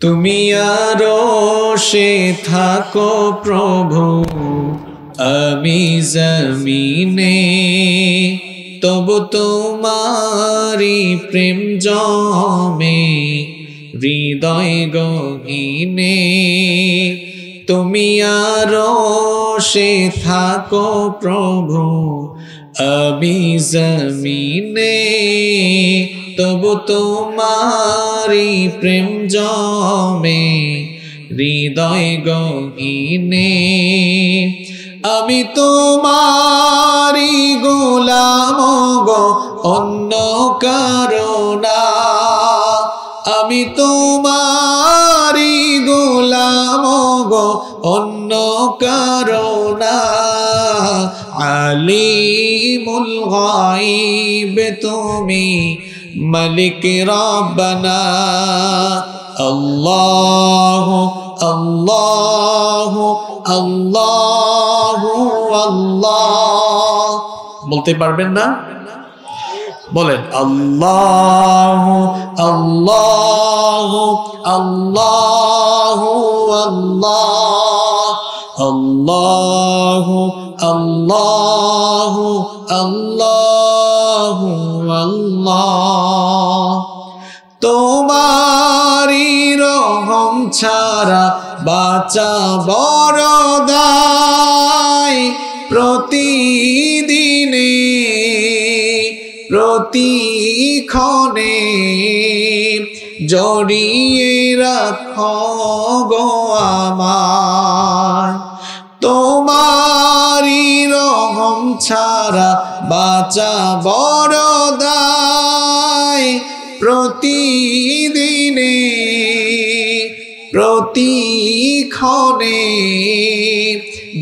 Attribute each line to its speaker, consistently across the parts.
Speaker 1: তুমি আরও সে থাকো প্রভু, আমি জমিনে। তবু তোমারি প্রেম জমে, হৃদয় গহীনে। তুমি আরও সে থাকো প্রভু, আমি জমিনে। তবু তোমারি প্রেম জমে, হৃদয় গহীনে। আমি তোমারি গোলাম গো, অন্য কারণা আমি তোমারি গোলাম গো, অন্য কারণা আলিমুল গাইব তুমি মালিক রব্বানা, আল্লাহ আল্লাহ আল্লাহ আল্লাহ। বলতে পারবেন না? বলেন, আল্লাহ আল্লাহ আল্লাহ আল্লাহ। আল্লাহ আল্লাহ আল্লাহ। আল্লাহ। তোমারি রহম ছাড়া বাঁচা বড় প্রতিদিনে, প্রতিক্ষণে জড়িয়ে রাখ গো আমার। তোমারি রহম ছাড়া বাঁচা বড় দায় প্রতিদিনে, প্রতিক্ষণে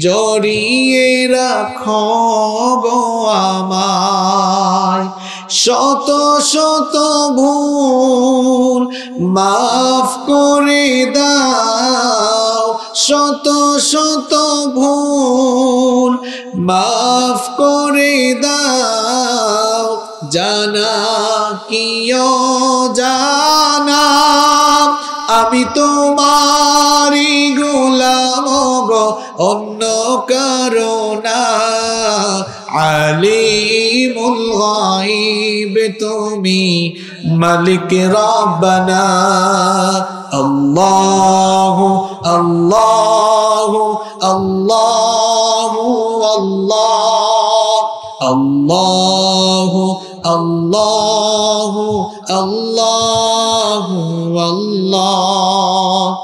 Speaker 1: জড়িয়ে রাখ গো আমায়। শত শত ভুল মাফ করে দাও। শত শত ভুল মাফ করে দাও, জানা কিয় জানা? আমি তোমারি গোলাম গো, অন্য কারণা আলিমুল গাইব তুমি মালিক রব্বানা। আল্লাহ আল্লাহ আল্লাহ আল্লাহ। আল্লাহ আল্লাহ আল্লাহ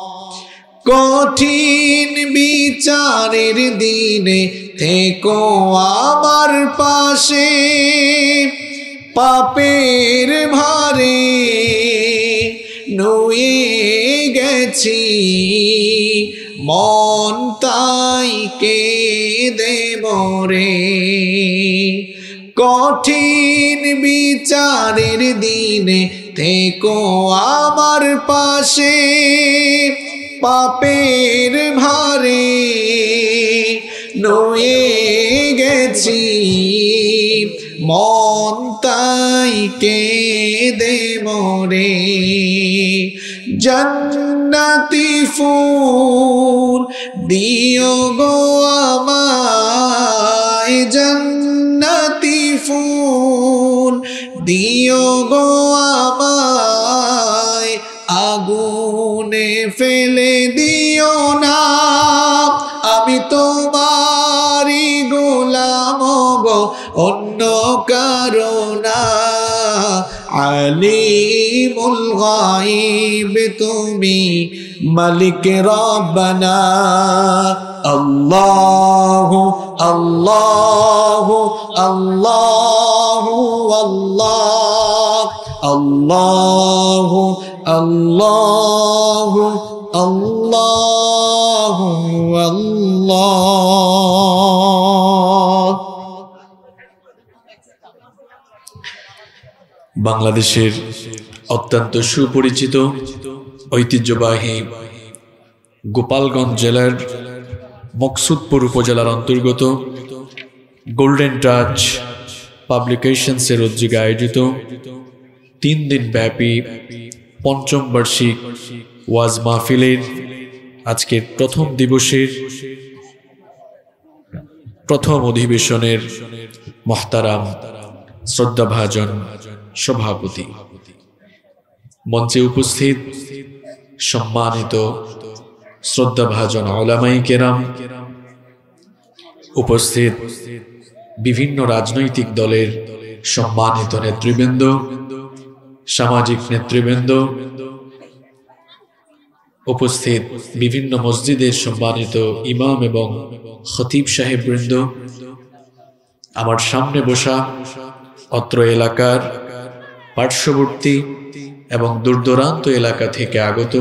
Speaker 1: কঠিন বিচারের দিনে থেকো আমার পাশে। পাপের ভারে নুয়ে গেছি। মন তাই কে দেব রে কঠিন বিচারের দিনে থেকো আমার পাশে। পাপের ভারে নয়ে গেছি। মন তাই কে দে মরে। জন্নতি ফুল দিও গো আমায়। জন্নতি ফুল দিও গো আমায়। আগুনে ফেলে দিও না। আমি তোমারি গোলাম গো। কারণা আলিমুল গাইব তুমি মালিক রব্বানা। আল্লাহ আল্লাহ আল্লাহ আল্লাহ। আল্লাহ আল্লাহ আল্লাহ আল্লাহ। বাংলাদেশের অত্যন্ত সুপরিচিত ঐতিহ্যবাহী গোপালগঞ্জ জেলার মকসুদপুর উপজেলার অন্তর্গত গোল্ডেন টাচ পাবলিকেশনসের উদ্যোগে আয়োজিত তিন দিন ব্যাপী পঞ্চম বার্ষিক ওয়াজ মাহফিলের আজকের প্রথম দিবসের প্রথম অধিবেশনের মহতারাম শ্রদ্ধাভাজন সভাপতি। মঞ্চে উপস্থিত সম্মানিত শ্রদ্ধাভাজন ওলামাই কেরাম, উপস্থিত বিভিন্ন রাজনৈতিক দলের সম্মানিত নেতৃবৃন্দ, সামাজিক নেতৃবৃন্দ, উপস্থিত বিভিন্ন মসজিদের সম্মানিত ইমাম এবং খতিব সাহেব বৃন্দ আমার সামনে বসা অত্র এলাকার পার্শ্ববর্তী এবং দূরদূরান্ত এলাকা থেকে আগত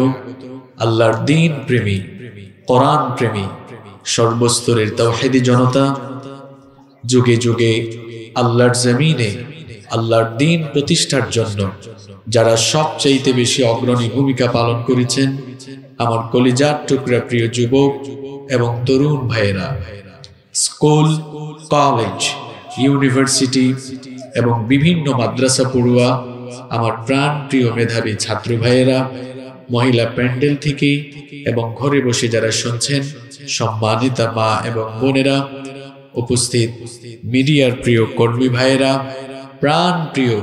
Speaker 1: আল্লাহর দিন প্রেমী, কোরআন প্রেমী, সর্বস্তরের তাওহেদি জনতা যুগে যুগে আল্লাহর জমিনে আল্লাহর দিন প্রতিষ্ঠার জন্য যারা সবচাইতে বেশি অগ্রণী ভূমিকা পালন করেছেন আমার কলিজার টুকরা প্রিয় যুবক এবং তরুণ ভাইয়েরা, স্কুল, কলেজ, ইউনিভার্সিটি এবং বিভিন্ন মাদ্রাসা পড়ুয়া আমার প্রাণ প্রিয় মেধাবী ছাত্র ভাইয়েরা মহিলা প্যান্ডেল থেকে এবং ঘরে বসে যারা শুনছেন সম্মানিতা মা এবং বোনেরা উপস্থিত মিডিয়ার প্রিয় কর্মী ভাইয়েরা প্রাণ প্রিয়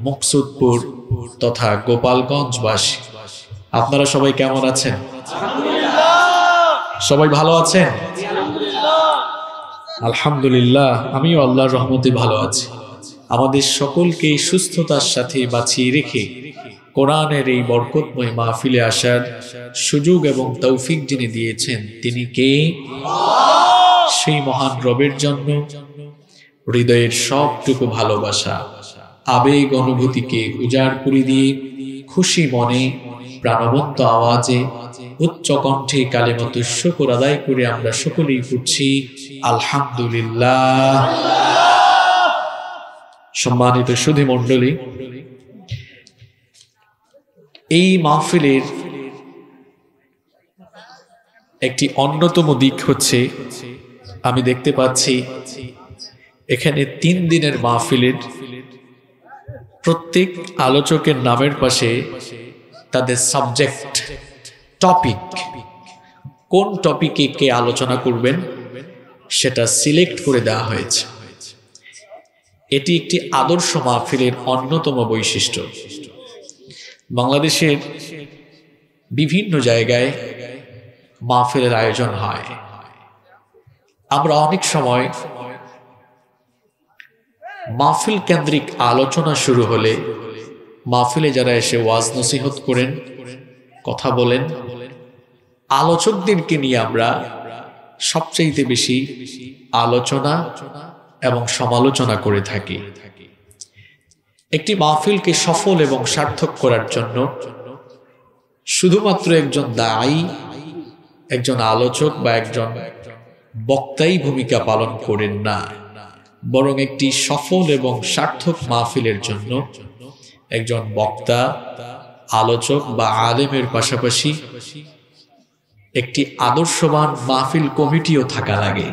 Speaker 1: মুকসুদপুর তথা গোপালগঞ্জ গোপালগঞ্জবাসী আপনারা সবাই কেমন আছেন? সবাই ভালো আছেন? আলহামদুলিল্লাহ আমিও আল্লাহর রহমতে ভালো আছি। আমাদের সকলকে সুস্থতার সাথে বাঁচিয়ে রেখে কোরআনের এই বরকতময় মাহফিলে আসার সুযোগ এবং তৌফিক যিনি দিয়েছেন, তিনি কে? সেই মহান রবের জন্য হৃদয়ের সবটুকু ভালোবাসা, আবেগ অনুভূতিকে উজাড় করে দিয়ে খুশি মনে প্রাণবন্ত আওয়াজে উচ্চ কণ্ঠে কালেমত শুকর আদায় করে আমরা সকলেই পড়ছি আলহামদুলিল্লাহ। সম্মানিত সুধী মণ্ডলী, এই মাহফিলের একটি অন্যতম দিক হচ্ছে, আমি দেখতে পাচ্ছি, এখানে তিন দিনের মাহফিলের প্রত্যেক আলোচকের নামের পাশে তাদের সাবজেক্ট টপিক কোন টপিকে কে আলোচনা করবেন, সেটা সিলেক্ট করে দেওয়া হয়েছে। এটি একটি আদর্শ মাহফিলের অন্যতম বৈশিষ্ট্য। বাংলাদেশের বিভিন্ন জায়গায় মাহফিলের আয়োজন হয়। আমরা অনেক সময় মাহফিল কেন্দ্রিক আলোচনা শুরু হলে মাহফিলে যারা এসে ওয়াজ নসিহত করেন, কথা বলেন, আলোচকদেরকে নিয়ে আমরা সবচাইতে বেশি আলোচনা এবং সমালোচনা করে থাকি। একটি মাহফিলকে সফল এবং সার্থক করার জন্য শুধুমাত্র একজন দায়ী, একজন আলোচক বা একজন বক্তাই ভূমিকা পালন করেন না, বরং একটি সফল এবং সার্থক মাহফিলের জন্য একজন বক্তা, আলোচক বা আলেমের পাশাপাশি একটি আদর্শবান মাহফিল কমিটিও থাকা লাগে।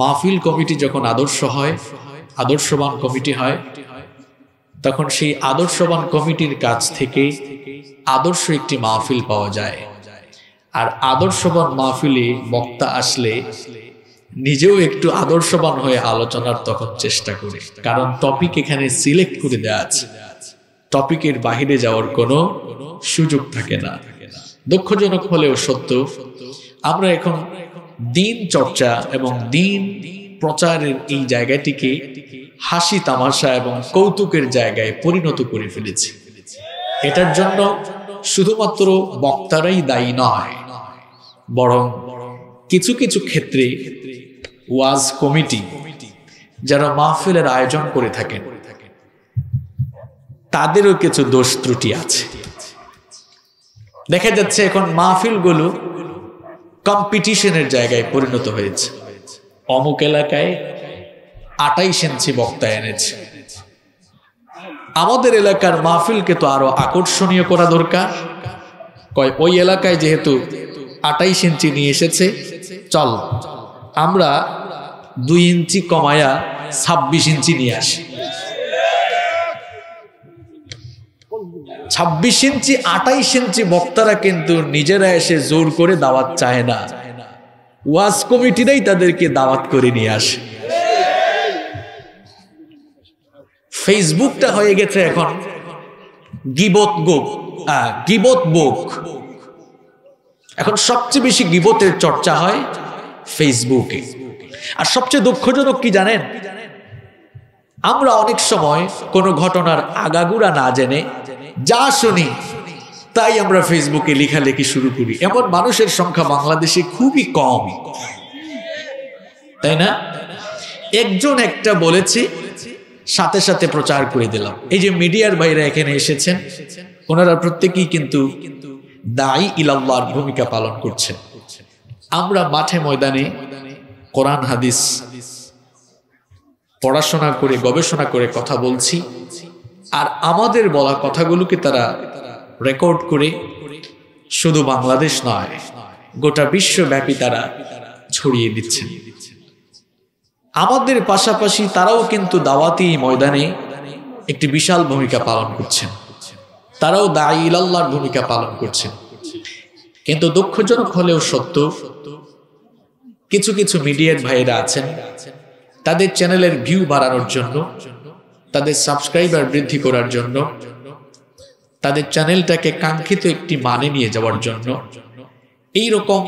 Speaker 1: মাহফিল কমিটি যখন আদর্শ হয়, আদর্শবান কমিটি হয়, তখন সেই আদর্শবান কমিটির কাছ থেকে আদর্শ একটি মাহফিল পাওয়া যায়। আর আদর্শবান মাহফিলে বক্তা আসলে নিজেও একটু আদর্শবান হয়ে আলোচনার তখন চেষ্টা করি। কারণ টপিক এখানে সিলেক্ট করে দেওয়া আছে। টপিকের বাহিরে যাওয়ার কোনো সুযোগ থাকে না। দুঃখজনক হলেও সত্য, আমরা এখন দিন চর্চা এবং দিন প্রচারের এই জায়গাটিকে হাসি তামাশা এবং কৌতুকের জায়গায় পরিণত করে ফেলেছি। এটার জন্য শুধুমাত্র বক্তারাই দায়ী নয়, বরং কিছু কিছু ক্ষেত্রে ওয়াজ কমিটি যারা মাহফিলের আয়োজন করে থাকেন, তাদেরও কিছু দোষ ত্রুটি আছে। দেখা যাচ্ছে এখন মাহফিলগুলো কম্পিটিশনের জায়গায় পরিণত হয়েছে। অমুক এলাকায় আটাইশ ইঞ্চি বক্তা এনেছে। আমাদের এলাকার মাহফিলকে তো আরও আকর্ষণীয় করা দরকার। কয়, ওই এলাকায় যেহেতু আটাইশ ইঞ্চি নিয়ে এসেছে, চল, আমরা দুই ইঞ্চি কমায়া ছাব্বিশ ইঞ্চি নিয়ে আসি। ছাব্বিশ ইঞ্চি আটাইশ ইঞ্চি বক্তারা কিন্তু নিজেরা এসে জোর করে দাওয়াত চায় না। ওয়াজ কমিটিরাই তাদেরকে দাওয়াত করে নিয়ে আসে। ফেসবুকটা হয়ে গেছে এখন গিবত গোপ গিবত বুক। এখন সবচেয়ে বেশি গিবতের চর্চা হয় ফেসবুকে। আর সবচেয়ে দুঃখজনক কি জানেন? আমরা অনেক সময় কোনো ঘটনার আগাগুড়া না জেনে যা শুনি, তাই আমরা ফেসবুকে লেখালেখি শুরু করি। এমন মানুষের সংখ্যা বাংলাদেশে খুবই কম। তাই না? একজন একটা বলেছে, সাথে সাথে প্রচার করে দিলাম। এই যে মিডিয়ার বাইরে এখানে এসেছেন, ওনারা প্রত্যেকেই কিন্তু দায়ী ইলাল্লাহর ভূমিকা পালন করছেন। আমরা মাঠে ময়দানে কোরআন, হাদিস, পড়াশোনা করে, গবেষণা করে কথা বলছি। আর আমাদের বলা কথাগুলোকে তারা রেকর্ড করে শুধু বাংলাদেশ নয়, গোটা বিশ্বব্যাপী তারা ছড়িয়ে দিচ্ছেন। আমাদের পাশাপাশি তারাও কিন্তু দাওয়াতি ময়দানে একটি বিশাল ভূমিকা পালন করছেন। তারাও দায়ী ইলাল্লাহর ভূমিকা পালন করছেন। কিন্তু দুঃখজনক হলেও সত্য, কিছু কিছু মিডিয়ার ভাইয়েরা আছেন, তাদের চ্যানেলের ভিউ বাড়ানোর জন্য তাদের সাবস্ক্রাইবার বৃদ্ধি করার জন্য, তাদের চ্যানেলটাকে কাঙ্ক্ষিত একটি মানে নিয়ে যাওয়ার জন্য। এই রকম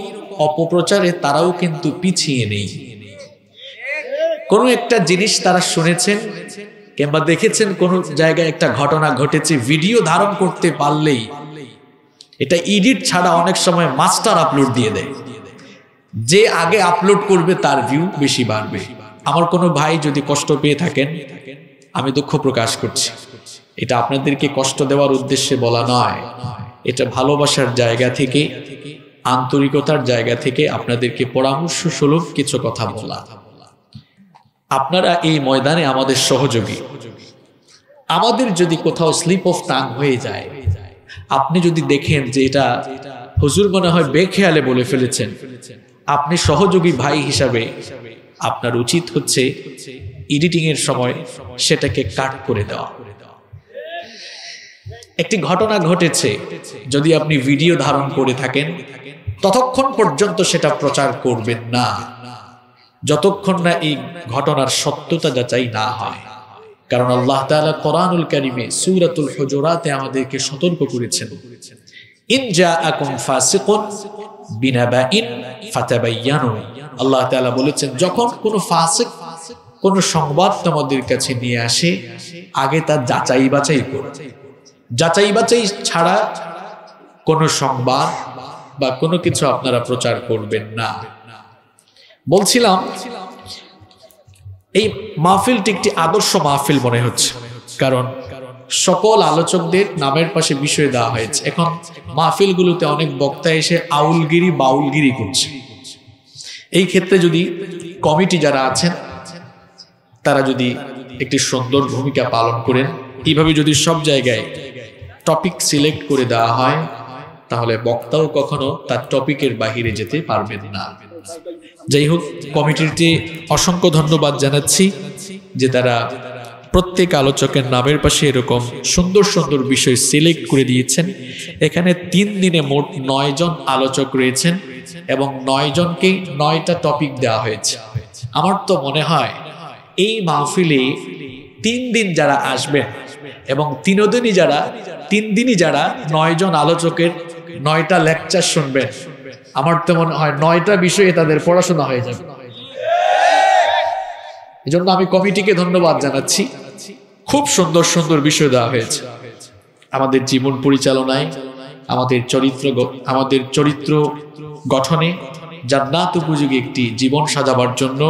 Speaker 1: অপপ্রচারে তারাও কিন্তু পিছিয়ে নেই। কোনো একটা জিনিস তারা শুনেছেন কিংবা দেখেছেন কোন জায়গায় একটা ঘটনা ঘটেছে ভিডিও ধারণ করতে পারলেই এটা এডিট ছাড়া অনেক সময় মাস্টার আপলোড দিয়ে দেয়। যে আগে আপলোড করবে তার ভিউ বেশি বাড়বে। আমার কোনো ভাই যদি কষ্ট পেয়ে থাকেন আমি দুঃখ প্রকাশ করছি। এটা আপনাদেরকে কষ্ট দেওয়ার উদ্দেশ্যে বলা নয়। এটা ভালোবাসার জায়গা থেকে, আন্তরিকতার জায়গা থেকে আপনাদেরকে পরামর্শ সুলভ কিছু কথা বলা। আপনারা এই ময়দানে আমাদের সহযোগী। আমাদের যদি কোথাও স্লিপ অফ টাং হয়ে যায়, আপনি যদি দেখেন যে এটা হুজুর মনে হয় বেখেয়ালে বলে ফেলেছেন, আপনি সহযোগী ভাই হিসাবে আপনার উচিত হচ্ছে এডিটিং এর সময় সেটাকে কাট করে দেওয়া। একটি ঘটনা ঘটেছে, যদি আপনি ভিডিও ধারণ করে থাকেন, ততক্ষণ পর্যন্ত সেটা প্রচার করবেন না। যতক্ষণ না এই ঘটনার সত্যতা যাচাই না হয়। কারণ আল্লাহ তাআলা কোরআনুল কারিমে সূরাতুল হুজুরাতে আমাদেরকে সতর্ক করেছেন। আল্লাহ বলেছেন, যখন কোনো ফাসিক কোনো সংবাদ তোমাদের কাছে নিয়ে আসে, আগে তার যাচাই বাছাই করো। যাচাই বাছাই ছাড়া কোনো সংবাদ বা কোনো কিছু আপনারা প্রচার করবেন না। বলছিলাম, এই মাহফিলটি একটি আদর্শ মাহফিল মনে হচ্ছে, কারণ সকল আলোচকদের নামের পাশে বিষয় দেওয়া হয়েছে। এখন মাহফিলগুলোতে অনেক বক্তা এসে আউলগিরি বাউলগিরি করছে। এই ক্ষেত্রে যদি কমিটি যারা আছেন তারা যদি একটি সুন্দর ভূমিকা পালন করেন, এইভাবে যদি সব জায়গায় টপিক সিলেক্ট করে দেওয়া হয়, তাহলে বক্তাও কখনো তার টপিকের বাহিরে যেতে পারবেন না। যাই হোক কমিটিতে অসংখ্য ধন্যবাদ জানাচ্ছি যে তারা প্রত্যেক আলোচকের নামের পাশে এরকম সুন্দর সুন্দর বিষয় সিলেক্ট করে দিয়েছেন। এখানে তিন দিনে মোট নয় জন আলোচক রয়েছেন এবং নয় জনকে নয়টা টপিক দেওয়া হয়েছে। আমার তো মনে হয় এই মাহফিলে তিন দিন যারা আসবেন এবং তিনদিনই যারা তিন দিনই যারা নয় জন আলোচকের নয়টা লেকচার শুনবেন আমার তো মনে হয় নয়টা বিষয়ে তাদের পড়াশোনা হয়ে যাবে। এই জন্য আমি কমিটিকে ধন্যবাদ জানাচ্ছি। খুব সুন্দর সুন্দর বিষয় দেওয়া হয়েছে। আমাদের জীবন পরিচালনায়, আমাদের চরিত্র আমাদের চরিত্র গঠনে জান্নাত উপযোগী একটি জীবন সাজাবার জন্য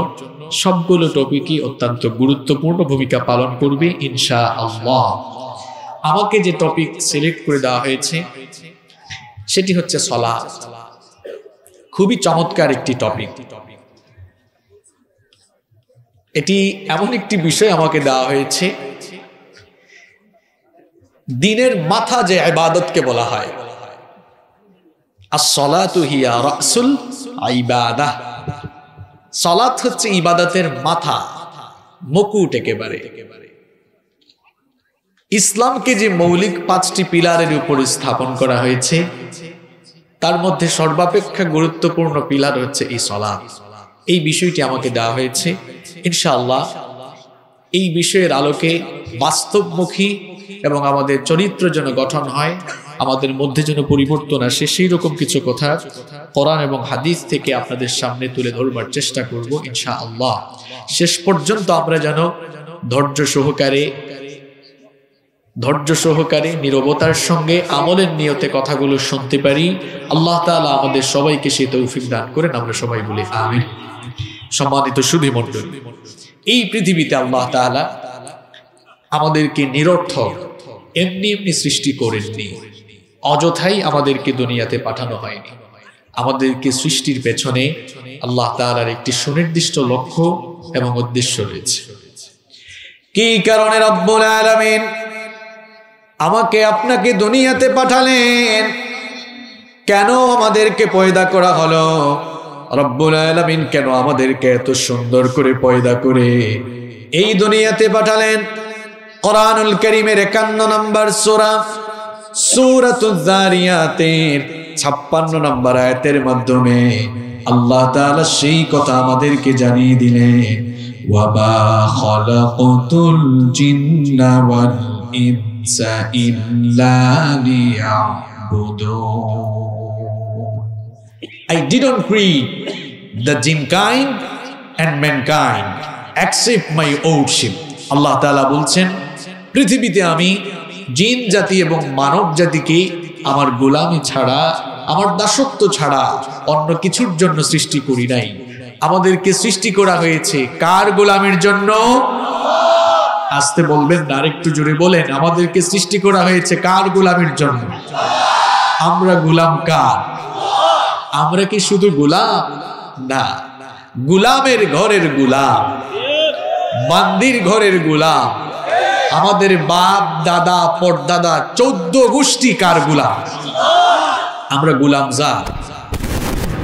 Speaker 1: সবগুলো টপিকই অত্যন্ত গুরুত্বপূর্ণ ভূমিকা পালন করবে ইনশা আল্লাহ আমাকে যে টপিক সিলেক্ট করে দেওয়া হয়েছে, সেটি হচ্ছে সলা খুবই চমৎকার একটি টপিক। এটি এমন একটি বিষয় আমাকে দেওয়া হয়েছে, দিনের মাথা যে আবাদতকে বলা হয় সলাত হচ্ছে ইবাদতের মাথা, মুকুট একেবারে। ইসলামকে যে মৌলিক পাঁচটি পিলারের উপর স্থাপন করা হয়েছে, তার মধ্যে সর্বাপেক্ষা গুরুত্বপূর্ণ পিলার হচ্ছে এই সলাপ এই বিষয়টি আমাকে দেওয়া হয়েছে। ইনশাআল্লাহ, এই বিষয়ের আলোকে বাস্তবমুখী এবং আমাদের চরিত্র যেন গঠন হয়। আমাদের মধ্যে যেন পরিবর্তন আসে, সেই রকম কিছু কথা কোরআন এবং হাদিস থেকে আপনাদের সামনে তুলে ধরবার চেষ্টা করব ইনশা আল্লাহ শেষ পর্যন্ত আমরা যেন ধৈর্য সহকারে ধৈর্য সহকারে, নিরবতার সঙ্গে আমলের নিয়তে কথাগুলো শুনতে পারি। আল্লাহ তালা আমাদের সবাইকে সে তৌফিক দান করেন, আমরা সবাই বলি আমি সম্মানিত সুধী মন্ডল এই পৃথিবীতে আল্লাহ তালা আমাদেরকে নিরর্থক, এমনি এমনি সৃষ্টি করেননি। অযথাই আমাদেরকে দুনিয়াতে পাঠানো হয়নি। আমাদেরকে সৃষ্টির পেছনে আল্লাহ তালার একটি সুনির্দিষ্ট লক্ষ্য এবং উদ্দেশ্য রয়েছে। কি কারণে রব্বুল আলমিন আমাকে আপনাকে দুনিয়াতে পাঠালেন? কেন আমাদেরকে পয়দা করা হলো? রব্বুল আলামিন কেন আমাদেরকে এত সুন্দর করে পয়দা করে এই দুনিয়াতে পাঠালেন? কোরআনুল করিমের একান্ন নম্বর সোরা সুরাতের ছাপ্পান্ন নম্বর আয়তের মাধ্যমে আল্লাহ তাআলা সেই কথা আমাদেরকে জানিয়ে খালাকাতুল Jinnah I didn't create the jinn kind and mankind except my আল্লাহ তাআলা বলছেন, পৃথিবীতে আমি জিন জাতি এবং মানব জাতিকে আমার গোলামি ছাড়া, আমার দাসত্ব ছাড়া অন্য কিছুর জন্য সৃষ্টি করি নাই। আমাদেরকে সৃষ্টি করা হয়েছে কার গোলামের জন্য? আসতে বলবেন না, আরেকটু জোরে বলেন, আমাদেরকে সৃষ্টি করা হয়েছে কার গোলামের জন্য? আমরা গোলাম কার? আমরা কি শুধু গোলাম? না, গুলামের ঘরের গুলাম বান্দির ঘরের গুলাম আমাদের বাপ, দাদা, পরদাদা, চৌদ্দ গোষ্ঠী কার গুলাম? আমরা গুলাম যা।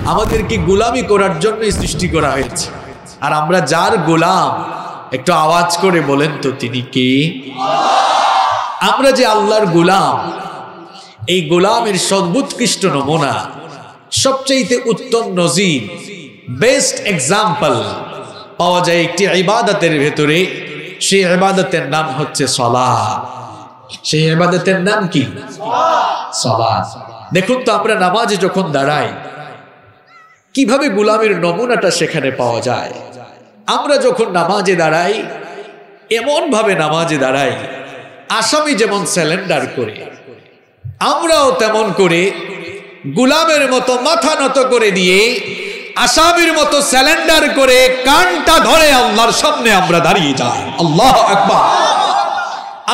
Speaker 1: আমাদেরকে গুলামি করার জন্যই সৃষ্টি করা হয়েছে। আর আমরা যার গোলাম, একটু আওয়াজ করে বলেন তো তিনি কে? আমরা যে আল্লাহর গোলাম, এই গোলামের সর্বোৎকৃষ্ট নমুনা, সবচাইতে উত্তম নজির বেস্ট এক্সাম্পল পাওয়া যায় একটি ইবাদতের ভেতরে। সেই ইবাদতের নাম হচ্ছে সলা সেই ইবাদতের নাম কি? সলা দেখুন তো আমরা নামাজে যখন দাঁড়াই, কীভাবে গুলামের নমুনাটা সেখানে পাওয়া যায়? আমরা যখন নামাজে দাঁড়াই এমন ভাবে নামাজে দাঁড়াই, আসামি যেমন স্যালেন্ডার করে, আমরাও তেমন করে, গুলামের মতো মাথা নত করে দিয়ে আসামির মতো স্যালেন্ডার করে কানটা ধরে আল্লাহর সামনে আমরা দাঁড়িয়ে যাই। আল্লাহ একবার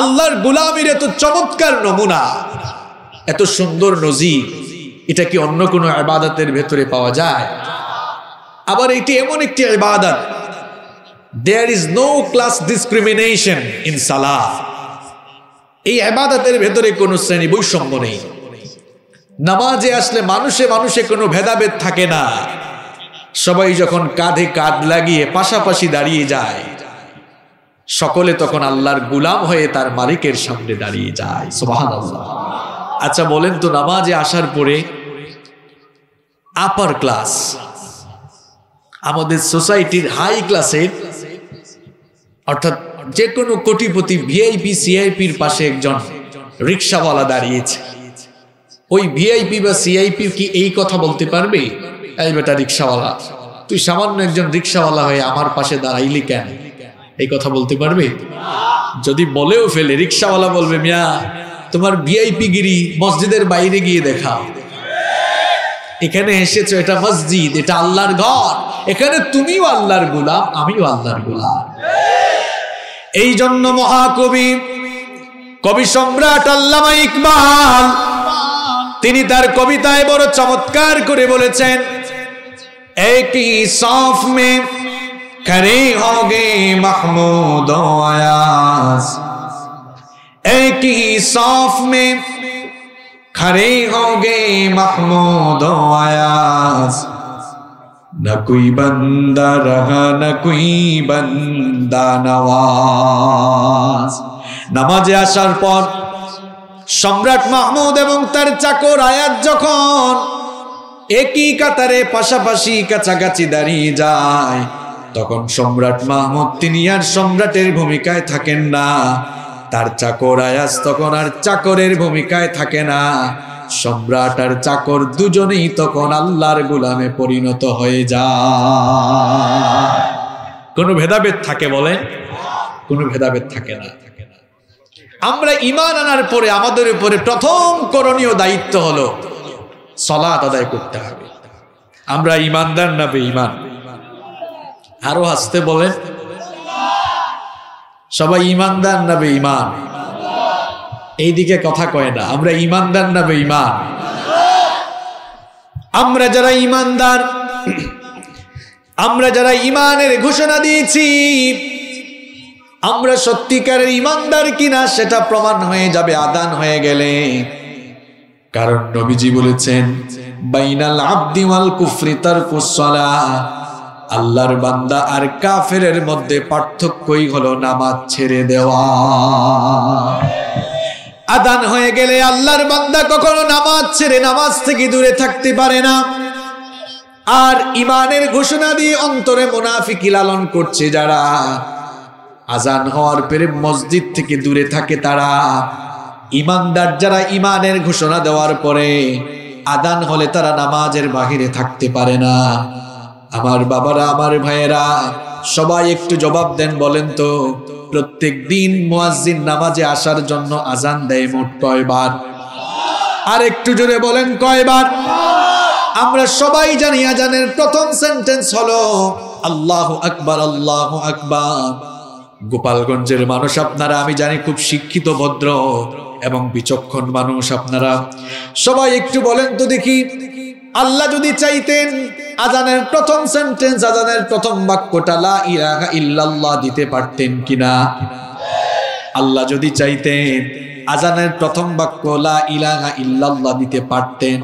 Speaker 1: আল্লাহর গুলামির এত চমৎকার নমুনা। এত সুন্দর নজির। এটা কি অন্য কোনো আবাদতের ভেতরে পাওয়া যায়? আবার এটি এমন একটি ইবাদত। There is no class discrimination in সালাহ এই আবাদতের ভেতরে কোনো শ্রেণি বৈষম্য নেই। নামাজে আসলে মানুষে মানুষে কোনো ভেদাভেদ থাকে না। সবাই যখন কাঁধে কাঁধ লাগিয়ে পাশাপাশি দাঁড়িয়ে যায়, সকলে তখন আল্লাহর গুলাম হয়ে তার মালিকের সামনে দাঁড়িয়ে যায়। সোহান আচ্ছা বলেন তো, নামাজে আসার পরে আপার ক্লাস আমাদের সোসাইটির হাই ক্লাসের অর্থাৎ যে কোনো কোটিপতি ভিআইপি সিআইপির পাশে একজন রিক্সাওয়ালা দাঁড়িয়েছে। ওই ভিআইপি বা সিআইপি কি এই কথা বলতে পারবে? এই বেটা রিক্সাওয়ালা, তুই সামান্য একজন রিক্সাওয়ালা হয়ে আমার পাশে দাঁড়াইলি কেন? এই কথা বলতে পারবে? যদি বলেও ফেলে, রিক্সাওয়ালা বলবে, মিয়া, তোমার ভিআইপি গিরি মসজিদের বাইরে গিয়ে দেখাও এখানে এসেছ, এটা মসজিদ, এটা আল্লাহর ঘর। এখানে তুমিও আল্লাহর গোলাম, আমিও আল্লাহর গোলাম। এই জন্য মহাকবি, কবি সম্রাট আল্লামা ইকবাল, তিনি তার কবিতায় বড় চমৎকার করে বলেছেন একই সফ মে খরে হোগে মাহমুদ আয়াস একই সফ মে खड़े होगे महमूद आयास न कोई बंदा रहा न कोई बंदा नवाज নামাজে আসার পর সম্রাট মাহমুদ এবং তার চাকর আয়াত যখন একই কাতারে পাশাপাশি কাছাকাছি দাঁড়িয়ে যায়। তখন সম্রাট মাহমুদ তিনি আর সম্রাটের ভূমিকায় থাকেন না। তার চাকর আয়াস তখন আর চাকরের ভূমিকায় থাকে না। সম্রাট আর চাকর দুজনেই তখন আল্লাহর গুলামে পরিণত হয়ে যায়। কোনো ভেদাভেদ থাকে বলে কোনো ভেদাভেদ থাকে না। আমরা ইমান আনার পরে আমাদের উপরে প্রথম করণীয় দায়িত্ব হলো সলাত আদায় করতে হবে। আমরা ইমানদার না বে ইমান আরও আসতে বলেন। সবাই ইমানদার না বে ইমান এইদিকে কথা কয় না, আমরা ইমানদার না বে ইমান আমরা যারা ইমানদার আমরা যারা ইমানের ঘোষণা দিয়েছি, আমরা সত্যিকারের ইমানদার কিনা সেটা প্রমাণ হয়ে যাবে, আদান হয়ে গেলে। কারণ নবীজি বলেছেন, বাইনাল আব্দি ওয়াল কুফরি তারকুসসালা আল্লাহর বান্দা আর কাফেরের মধ্যে পার্থক্যই হলো নামাজ ছেড়ে দেওয়া। আদান হয়ে গেলে আল্লাহর বান্দা কখনো নামাজ ছেড়ে নামাজ থেকে দূরে থাকতে পারে না। আর ইমানের ঘোষণা দিয়ে অন্তরে মোনাফিকি লালন করছে যারা। আজান হওয়ার পরে মসজিদ থেকে দূরে থাকে তারা। ইমানদার যারা ইমানের ঘোষণা দেওয়ার পরে আদান হলে তারা নামাজের বাহিরে থাকতে পারে না। আমার বাবারা, আমার ভাইয়েরা, সবাই একটু জবাব দেন বলেন তো, প্রত্যেক দিন মুয়াজ্জিন নামাজে আসার জন্য আজান দেয় মোট কয়বার? আর একটু জোরে বলেন কয়বার? আমরা সবাই জানি আজানের প্রথম সেন্টেন্স হলো, আল্লাহ আকবার আল্লাহ আকবার। গোপালগঞ্জের মানুষ আপনারা, আমি জানি খুব শিক্ষিত, ভদ্র। এবং বিচক্ষণ মানুষ আপনারা। সবাই একটু বলেন তো দেখি। আল্লাহ যদি চাইতেন আজানের প্রথম সেন্টেন্স আজানের প্রথম বাক্যটা লা ইলাহা ইল্লাল্লাহ দিতে পারতেন কিনা? আল্লাহ যদি চাইতেন আজানের প্রথম বাক্য লা ইলাহা ইল্লাল্লাহ দিতে পারতেন।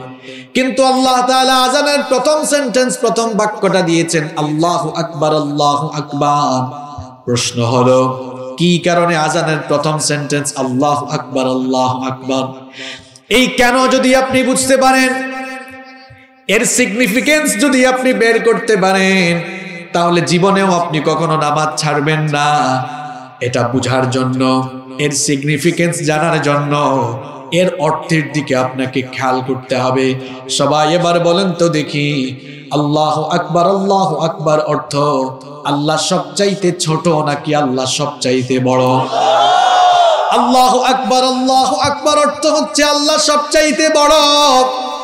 Speaker 1: কিন্তু আল্লাহ তাআলা আজানের প্রথম সেন্টেন্স প্রথম বাক্যটা দিয়েছেন, আল্লাহু আকবার আল্লাহু আকবার। প্রশ্ন হলো কি কারণে আজানের প্রথম সেন্টেন্স আল্লাহ আকবার আল্লাহ আকবার। এই কেন যদি আপনি বুঝতে পারেন? এর সিগনিফিকেন্স যদি আপনি বের করতে পারেন, তাহলে জীবনেও আপনি কখনো নামাজ ছাড়বেন না। এটা বুঝার জন্য, এর সিগনিফিকেন্স জানার জন্য এর অর্থের দিকে আপনাকে খেয়াল করতে হবে। সবাই এবার বলেন তো দেখি। আল্লাহ আকবার আল্লাহ আকবার অর্থ আল্লাহ সবচাইতে ছোট নাকি আল্লাহ সবচাইতে বড়? আল্লাহ আকবার আল্লাহ আকবার অর্থ হচ্ছে আল্লাহ সবচাইতে বড়।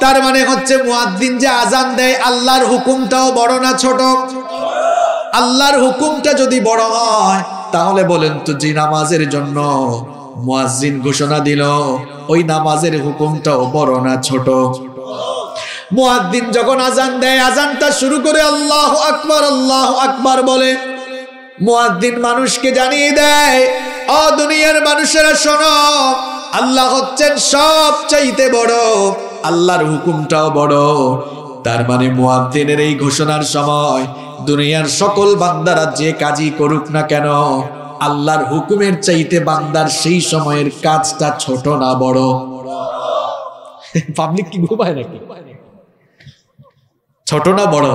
Speaker 1: তার মানে হচ্ছে মুয়াদ্দিন যে আজান দেয়, আল্লাহর হুকুমটাও বড় না ছোট? আল্লাহর হুকুমটা যদি বড় হয়, তাহলে বলেন তো যে নামাজের জন্য মুয়াজ্জিন ঘোষণা দিল। ওই নামাজের হুকুমটাও বড় না ছোট? মুয়াদ্দিন যখন আজান দেয় আজানটা শুরু করে আল্লাহ আকবার আল্লাহ আকবার বলে। মুয়াদ্দিন মানুষকে জানিয়ে দেয়, অ দুনিয়ার মানুষেরা শোনো, আল্লাহ হচ্ছেন সব চাইতে বড়, আল্লাহর হুকুমটাও বড়। তার মানে মুয়াদ্দিনের এই ঘোষণার সময় দুনিয়ার সকল বান্দারা যে কাজই করুক না কেন আল্লাহর হুকুমের চাইতে বান্দার সেই সময়ের কাজটা ছোট না বড়? পাবলিক কি ঘুমায় নাকি? ছোট না বড়?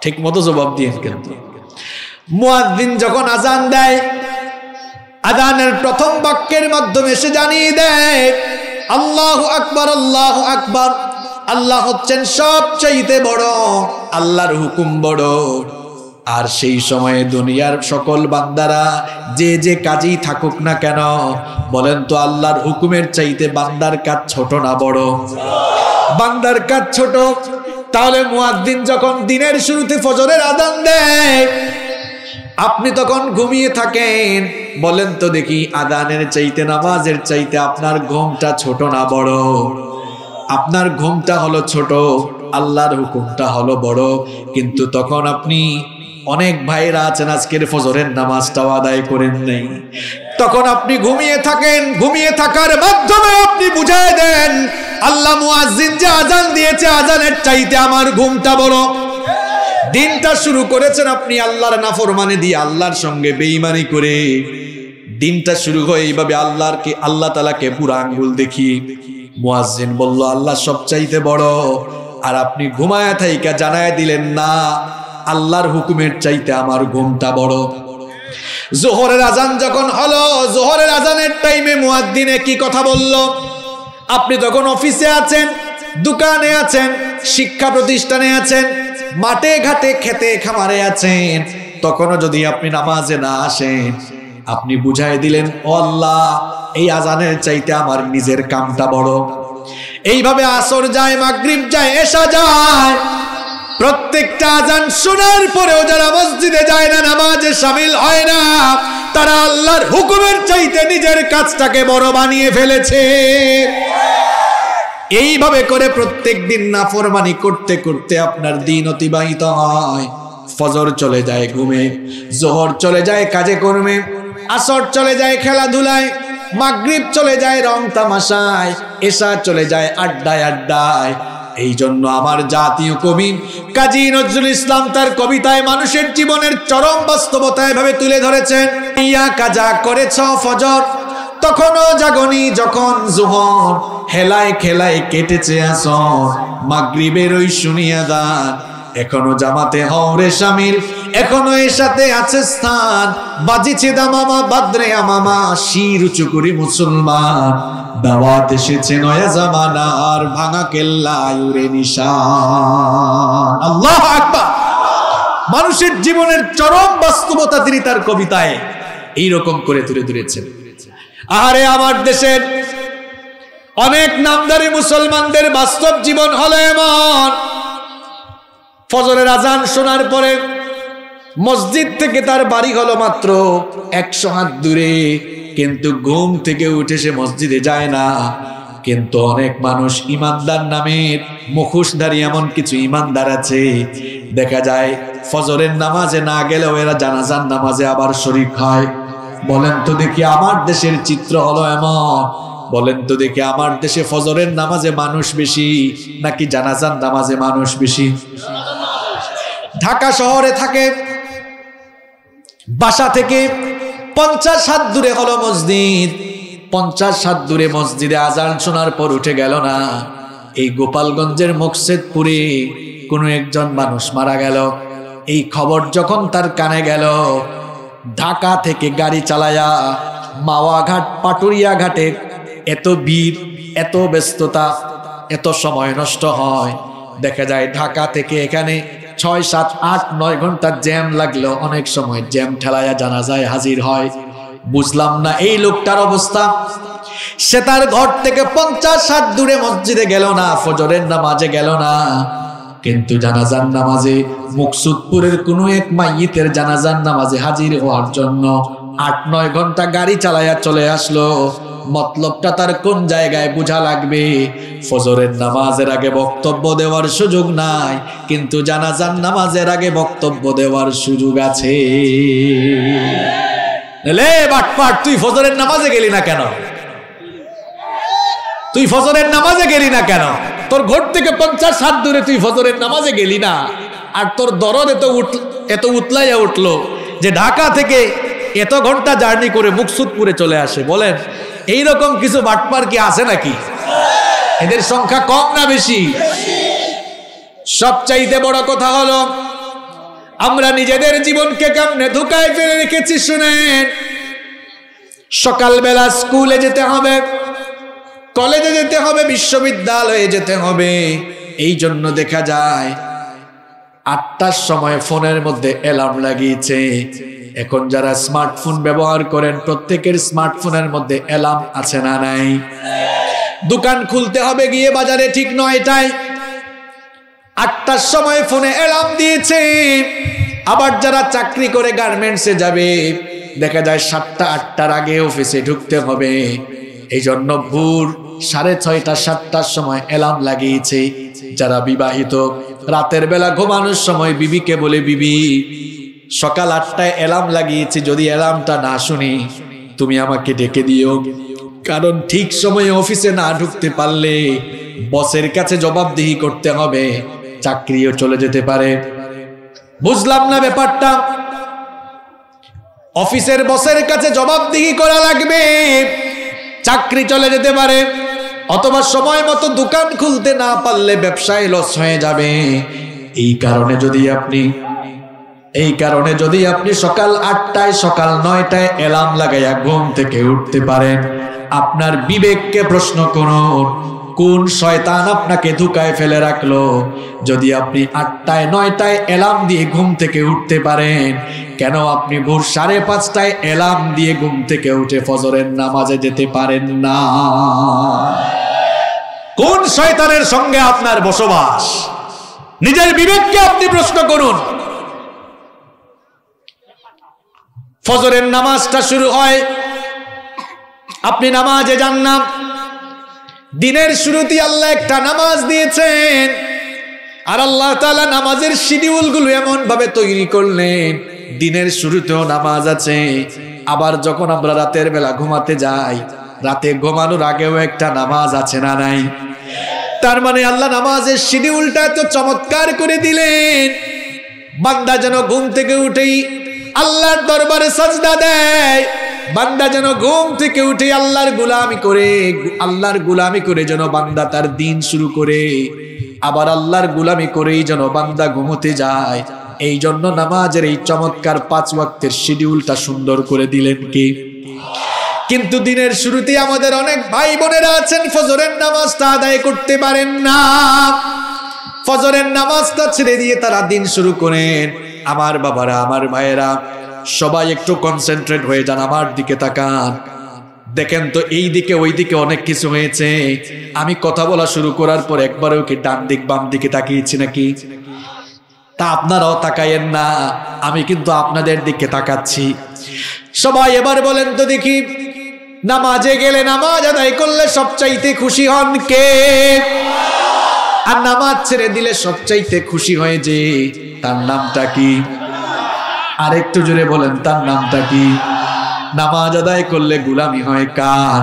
Speaker 1: ঠিক মতো জবাব দিয়ে কিন্তু। মুয়াদ্দিন যখন আজান দেয় আজানের প্রথম বাক্যের মাধ্যমে সে জানিয়ে দেয় আল্লাহ আকবার আল্লাহ আকবার। আল্লাহ হচ্ছেন সবচাইতে বড় আল্লাহর হুকুম বড়। আর সেই সময়ে দুনিয়ার সকল বান্দারা যে যে কাজেই থাকুক না কেন, বলেন তো আল্লাহর হুকুমের চাইতে বান্দার কাজ ছোট না বড়? বান্দার কাজ ছোট। তাহলে মুয়াদ্দিন যখন দিনের শুরুতে ফজরের আদান দেয়, আপনি তখন ঘুমিয়ে থাকেন। বলেন তো দেখি আদানের চাইতে, নামাজের চাইতে আপনার ঘুমটা ছোট না বড়? আপনার ঘুমটা হলো ছোট, আল্লাহর হুকুমটা হলো বড়। কিন্তু তখন আপনি অনেক ভাইরা আছেন আজকের ফজরের নামাজটাও আদায় করেন নেই। তখন আপনি ঘুমিয়ে থাকেন, ঘুমিয়ে থাকার মাধ্যমে আপনি বুঝায় দেন, আল্লাহ মুয়াজ্জিন যে আজান দিয়েছে, আজানের চাইতে আমার ঘুমটা বড়। দিনটা শুরু করেছেন আপনি আল্লাহর নাফরমানি দিয়ে, আল্লাহর সঙ্গে বেঈমানি করে। দিনটা শুরু হয় এইভাবে আল্লাহর কে আল্লাহ তালাকে পুরো আঙ্গুল দেখি। মুয়াজ্জিন বলল, আল্লাহ সব চাইতে বড়। আর আপনি ঘুমায়া থাইকা জানায় দিলেন, না আল্লাহর হুকুমের চাইতে আমার ঘুমটা বড়। জোহরের আজান যখন হলো, জোহরের আজানের টাইমে মুয়াদ্দিনে কি কথা বলল? আপনি তখন অফিসে আছেন, দোকানে আছেন, শিক্ষা প্রতিষ্ঠানে আছেন, মাঠে ঘাটে খেতে খামারে আছেন, তখনও যদি আপনি নামাজে না আসেন, আপনি বুঝাই দিলেন আল্লাহ, এই আজানের চাইতে আমার নিজের কামটা বড়। এইভাবে আসর যায়, মাগরিব যায় এসা যায় প্রত্যেকটা আজান শোনার পরেও যারা মসজিদে যায় না, নামাজে সামিল হয় না, তারা আল্লাহর হুকুমের চাইতে নিজের কাজটাকে বড় বানিয়ে ফেলেছে। এইভাবে করে প্রত্যেক দিন নাফরমানি করতে করতে আপনার দিন অতিবাহিত হয়। ফজর চলে যায় ঘুমে, জোহর চলে যায় কাজে কর্মে, আসর চলে যায় খেলাধুলায়, মাগরিব চলে যায় রং তামাশায় এসা চলে যায় আড্ডায় আড্ডায়। এই জন্য আমার জাতীয় কবি কাজী নজরুল ইসলাম তার কবিতায় মানুষের জীবনের চরম বাস্তবতা এভাবে তুলে ধরেছেন। ইয়া কাজা করেছ ফজর, তখনও জাগনি যখন জোহর, হেলায় খেলায় কেটেছে আসর, মাগরিবের ওই শুনিয়া দান, এখনও জামাতে হওরে সামিল এখনও এর সাথে আছে স্থান। বাজিছে দামামা বাদ্রে আমামা শির উঁচু করি মুসলমান। দাওয়াত এসেছে নয়া জামানার ভাঙা কেল্লা উড়ে নিশান। আল্লাহ আকবার! মানুষের জীবনের চরম বাস্তবতা তিনি তার কবিতায় এইরকম করে তুলে ধরেছেন। আরে আমার দেশের অনেক নামদারি মুসলমানদের বাস্তব জীবন হলো এমন। ফজরের আজান শোনার পরে মসজিদ থেকে তার বাড়ি হলো মাত্র একশো হাত দূরে। কিন্তু ঘুম থেকে উঠে সে মসজিদে যায় না। কিন্তু অনেক মানুষ ইমানদার নামের মুখোশধারী এমন কিছু ইমানদার আছে। দেখা যায়, ফজরের নামাজে না গেলেও এরা জানাজান নামাজে আবার শরিক হয়। বলেন তো দেখি আমার দেশের চিত্র হলো এমন। বলেন তো দেখি আমার দেশে ফজরের নামাজে মানুষ বেশি নাকি জানাজান নামাজে মানুষ বেশি? ঢাকা শহরে থাকে বাসা থেকে পঞ্চাশ হাত দূরে হলো মসজিদ। পঞ্চাশ হাত দূরে মসজিদে আজান শোনার পর উঠে গেল না। এই গোপালগঞ্জের মুকসেদপুরে কোনো একজন মানুষ মারা গেল। এই খবর যখন তার কানে গেল, ঢাকা থেকে গাড়ি চালায়া মাওয়াঘাট, পাটুরিয়া ঘাটে এত ভিড়, এত ব্যস্ততা, এত সময় নষ্ট হয়। দেখা যায় ঢাকা থেকে এখানে ছয়, সাত, আট, নয় ঘণ্টা জ্যাম লাগল অনেক সময়। জ্যাম ঠেলায়া জানা যায় হাজির হয়। বুঝলাম না এই লোকটার অবস্থা। সে তার ঘর থেকে পঞ্চাশ ষাট দূরে মসজিদে গেল না, ফজরের নামাজে গেল না। কিন্তু জানাজান নামাজে মুকসুদপুরের কোনো এক মাইয়িতের জানাজান নামাজে হাজির হওয়ার জন্য আট, নয় ঘণ্টা গাড়ি চালায়া চলে আসলো। মতলবটা তার কোন জায়গায় বোঝা লাগবে? ফজরের নামাজের আগে বক্তব্য দেওয়ার সুযোগ নাই, কিন্তু জানাজান নামাজের আগে বক্তব্য দেওয়ার সুযোগ আছে। লে বাটপাট, তুই ফজরের নামাজে গেলি না কেন? তুই ফজরের নামাজে গেলি না কেন? তোর ঘর থেকে পঞ্চাশ হাত দূরে তুই ফজরের নামাজে গেলি না। আর তোর দরদ এত উঠ, এত উতলাইয়া উঠল যে ঢাকা থেকে এত ঘণ্টা জার্নি করে মুকসুদপুরে চলে আসে, বলেন। এই রকম কিছু বাটপার কি আছে নাকি? এদের সংখ্যা কম না বেশি? সবচাইতে বড় কথা হলো, আমরা নিজেদের জীবনকে কেমনে ধোকায় ফেলে রেখেছি শুনেন। সকালবেলা স্কুলে যেতে হবে, কলেজে যেতে হবে, বিশ্ববিদ্যালয়ে যেতে হবে, এই জন্য দেখা যায় আটটার সময় ফোনের মধ্যে অ্যালার্ম লাগিয়েছে। এখন যারা স্মার্টফোন ব্যবহার করেন, প্রত্যেকের স্মার্টফোনের মধ্যে অ্যালার্ম আছে না নাই? দোকান খুলতে হবে, গিয়ে বাজারে ঠিক নয়টায়। আটটার সময় ফোনে অ্যালার্ম দিয়েছে। আবার যারা চাকরি করে গার্মেন্টসে যাবে, দেখা যায় সাতটা, আটটার আগে অফিসে ঢুকতে হবে। এই জন্য ভোর সাড়ে ছয়টা, সাতটার সময় অ্যালার্ম লাগিয়েছে। যারা বিবাহিত, রাতের বেলা ঘুমানোর সময় বিবিকে বলে, বিবি সকাল আটটায় অ্যালার্ম লাগিয়েছি, যদি অ্যালার্মটা না শুনি, তুমি আমাকে ডেকে দিও। কারণ ঠিক সময়ে অফিসে না ঢুকতে পারলে বসের কাছে জবাবদিহি করতে হবে, চাকরিও চলে যেতে পারে। বুঝলাম না ব্যাপারটা? অফিসের বসের কাছে জবাবদিহি করা লাগবে, চাকরি চলে যেতে পারে। অথবা সময় মতো দোকান খুলতে না পারলে ব্যবসায় লস হয়ে যাবে। এই কারণে যদি আপনি এই কারণে যদি আপনি সকাল আটটায়, সকাল নয়টায় এলাম লাগাইয়া ঘুম থেকে উঠতে পারেন, আপনার বিবেককে প্রশ্ন করুন, কোন শয়তান আপনাকে ধুকায় ফেলে রাখল? যদি আপনি আটটায়, নয়টায় এলাম দিয়ে ঘুম থেকে উঠতে পারেন, কেন আপনি ভোর সাড়ে পাঁচটায় এলাম দিয়ে ঘুম থেকে উঠে ফজরের নামাজে যেতে পারেন না? কোন শয়তানের সঙ্গে আপনার বসবাস? নিজের বিবেককে আপনি প্রশ্ন করুন। ফজরের নামাজটা শুরু হয়। আপনি নামাজে যান না। দিনের শুরুতে আল্লাহ একটা নামাজ দিয়েছেন। আর আল্লাহ তালা নামাজের শিডিউলগুলো এমন ভাবে তৈরি করলেন। দিনের শুরুতেও নামাজ আছে। আবার যখন আমরা রাতের বেলা ঘুমাতে যাই, রাতে ঘুমানোর আগেও একটা নামাজ আছে না নাই? তার মানে আল্লাহ নামাজের শিডিউলটা এত চমৎকার করে দিলেন। বান্দা যেন ঘুম থেকে উঠেই আল্লাহর দরবারে সাজদা দেয়। বান্দা যেন ঘুম থেকে উঠে আল্লাহর গুলামি করে, আল্লাহর গুলামি করে যেন বান্দা তার দিন শুরু করে। আবার আল্লাহর গুলামি করেই যেন বান্দা ঘুমোতে যায়। এই জন্য নামাজের এই চমৎকার পাঁচ ওয়াক্তের শিডিউলটা সুন্দর করে দিলেন কি? কিন্তু দিনের শুরুতে আমাদের অনেক ভাই বোনেরা আছেন, ফজরের নামাজটা আদায় করতে পারেন না। ফজরের নামাজটা ছেড়ে দিয়ে তারা দিন শুরু করেন। আমার বাবারা, আমার মায়েরা, সবাই একটু কনসেন্ট্রেট হয়ে যান, আমার দিকে তাকান। দেখেন তো, এই দিকে, ওই দিকে অনেক কিছু হয়েছে। আমি কথা বলা শুরু করার পর একবারেও কি ডান দিক, বাম দিকে তাকিয়েছি নাকি? তা আপনারাও তাকাইয়েন না, আমি কিন্তু আপনাদের দিকে তাকাচ্ছি। সবাই এবার বলেন তো দেখি, নামাজে গেলে নামাজ আদায় করলে সবচাইতে খুশি হন কে? আর নামাজ ছেড়ে দিলে সবচাইতে খুশি হয়ে যে তার নামটা কি? আর একটু জোরে বলেন, তার নামটা কি? নামাজ আদায় করলে গুলামি হয় কান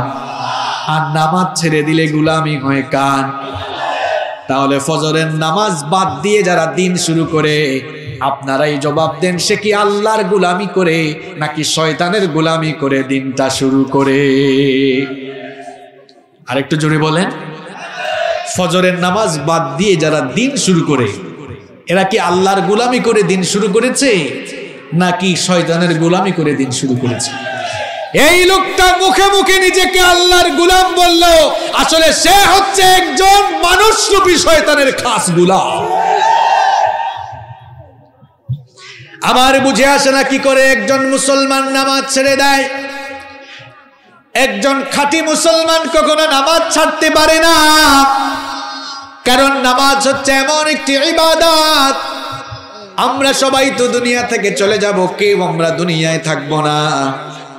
Speaker 1: আর নামাজ ছেড়ে দিলে গুলামি হয় কান তাহলে ফজরের নামাজ বাদ দিয়ে যারা দিন শুরু করে, আপনারাই জবাব দেন, সে কি আল্লাহর গুলামি করে নাকি শয়তানের গুলামি করে দিনটা শুরু করে? আরেকটু জোরে বলেন। ফজরের নামাজ বাদ দিয়ে যারা দিন শুরু করে, এরা কি আল্লাহর গুলামি করে দিন শুরু করেছে, নাকি শয়তানের গুলামি করে দিন শুরু করেছে? এই লোকটা মুখে মুখে নিজেকে আল্লাহর গুলাম বলল, আসলে সে হচ্ছে একজন মানুষরূপী শয়তানের খাস গুলাম। আমার বুঝে আসে না কি করে একজন মুসলমান নামাজ ছেড়ে দেয়। একজন খাঁটি মুসলমান কখনো নামাজ ছাড়তে পারে না। কারণ নামাজ হচ্ছে এমন একটি ইবাদত। আমরা সবাই তো দুনিয়া থেকে চলে যাব, কেউ আমরা দুনিয়ায় থাকব না।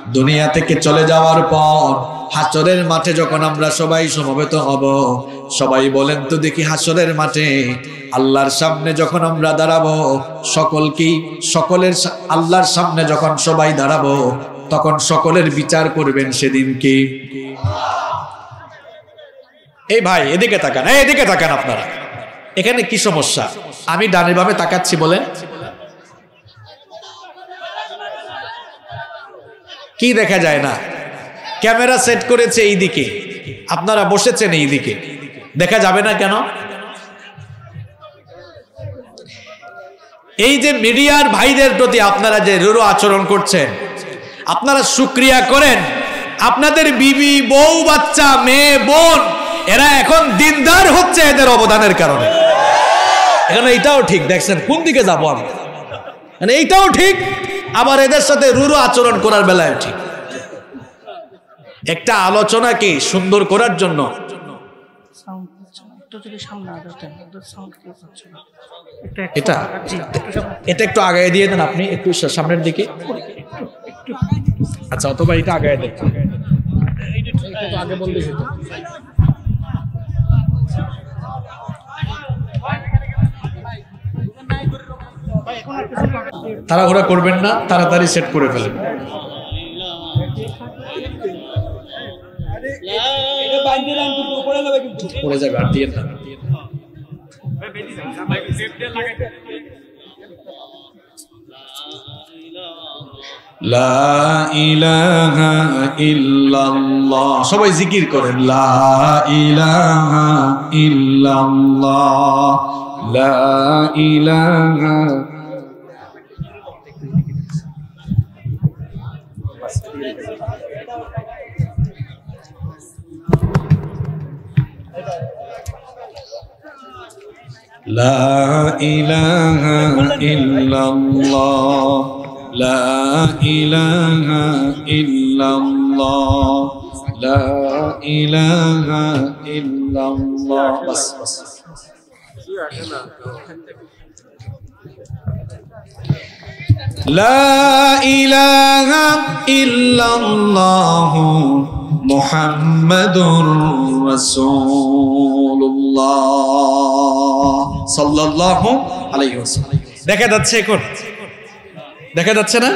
Speaker 1: দুনিয়া থেকে চলে যাওয়ার পর হাসরের মাঠে যখন আমরা সবাই সমবেত হব, সবাই বলেন তো দেখি হাসরের মাঠে আল্লাহর সামনে যখন আমরা দাঁড়াবো, সকলকেই, সকলের আল্লাহর সামনে যখন সবাই দাঁড়াবো তখন সকলের বিচার করবেন সেদিন কি? এই ভাই, এদিকে তাকান এদিকে তাকান আপনারা। এখানে কি সমস্যা? আমি ডানে ভাবে তাকাচ্ছি বলেন। কি দেখা যায় না? ক্যামেরা সেট করেছে এই দিকে আপনারা বসেছেন এই দিকে দেখা যাবে না কেন? এই যে মিডিয়ার ভাইদের প্রতি আপনারা যে রুরু আচরণ করছেন আপনারা সুক্রিয়া করেন। আপনাদের বিবি বউ বাচ্চা মেয়ে বোন এরা এখন দিনদার হচ্ছে এদের অবদানের কারণে। এখানে এইটাও ঠিক দেখছেন কোন দিকে যাব আমি? মানে এইটাও ঠিক আবার এদের সাথে রুরু আচরণ করার বেলায় ঠিক। একটা আলোচনাকে সুন্দর করার জন্য? এটা। এটা একটু আগায় দিয়ে দেন আপনি একটু সামনের দিকে। আচ্ছা অথবা এটা আগায় দেন আগে তাড়াহুড়া করবেন না, তাড়াতাড়ি সেট করে ফেলেন। পড়ে যাবে লা ইলাহা ইল্লাল্লাহ সবাই জিকির করেন লা ইলাহা ইল্লাল্লাহ লা ইলাহা লা ইলাহা ইল্লাল্লাহ لا إله إلا الله لا إله إلا الله بس بس لا إله إلا الله محمد رسول الله صلى الله عليه وسلم দেখা যাচ্ছে এখন দেখা যাচ্ছে না?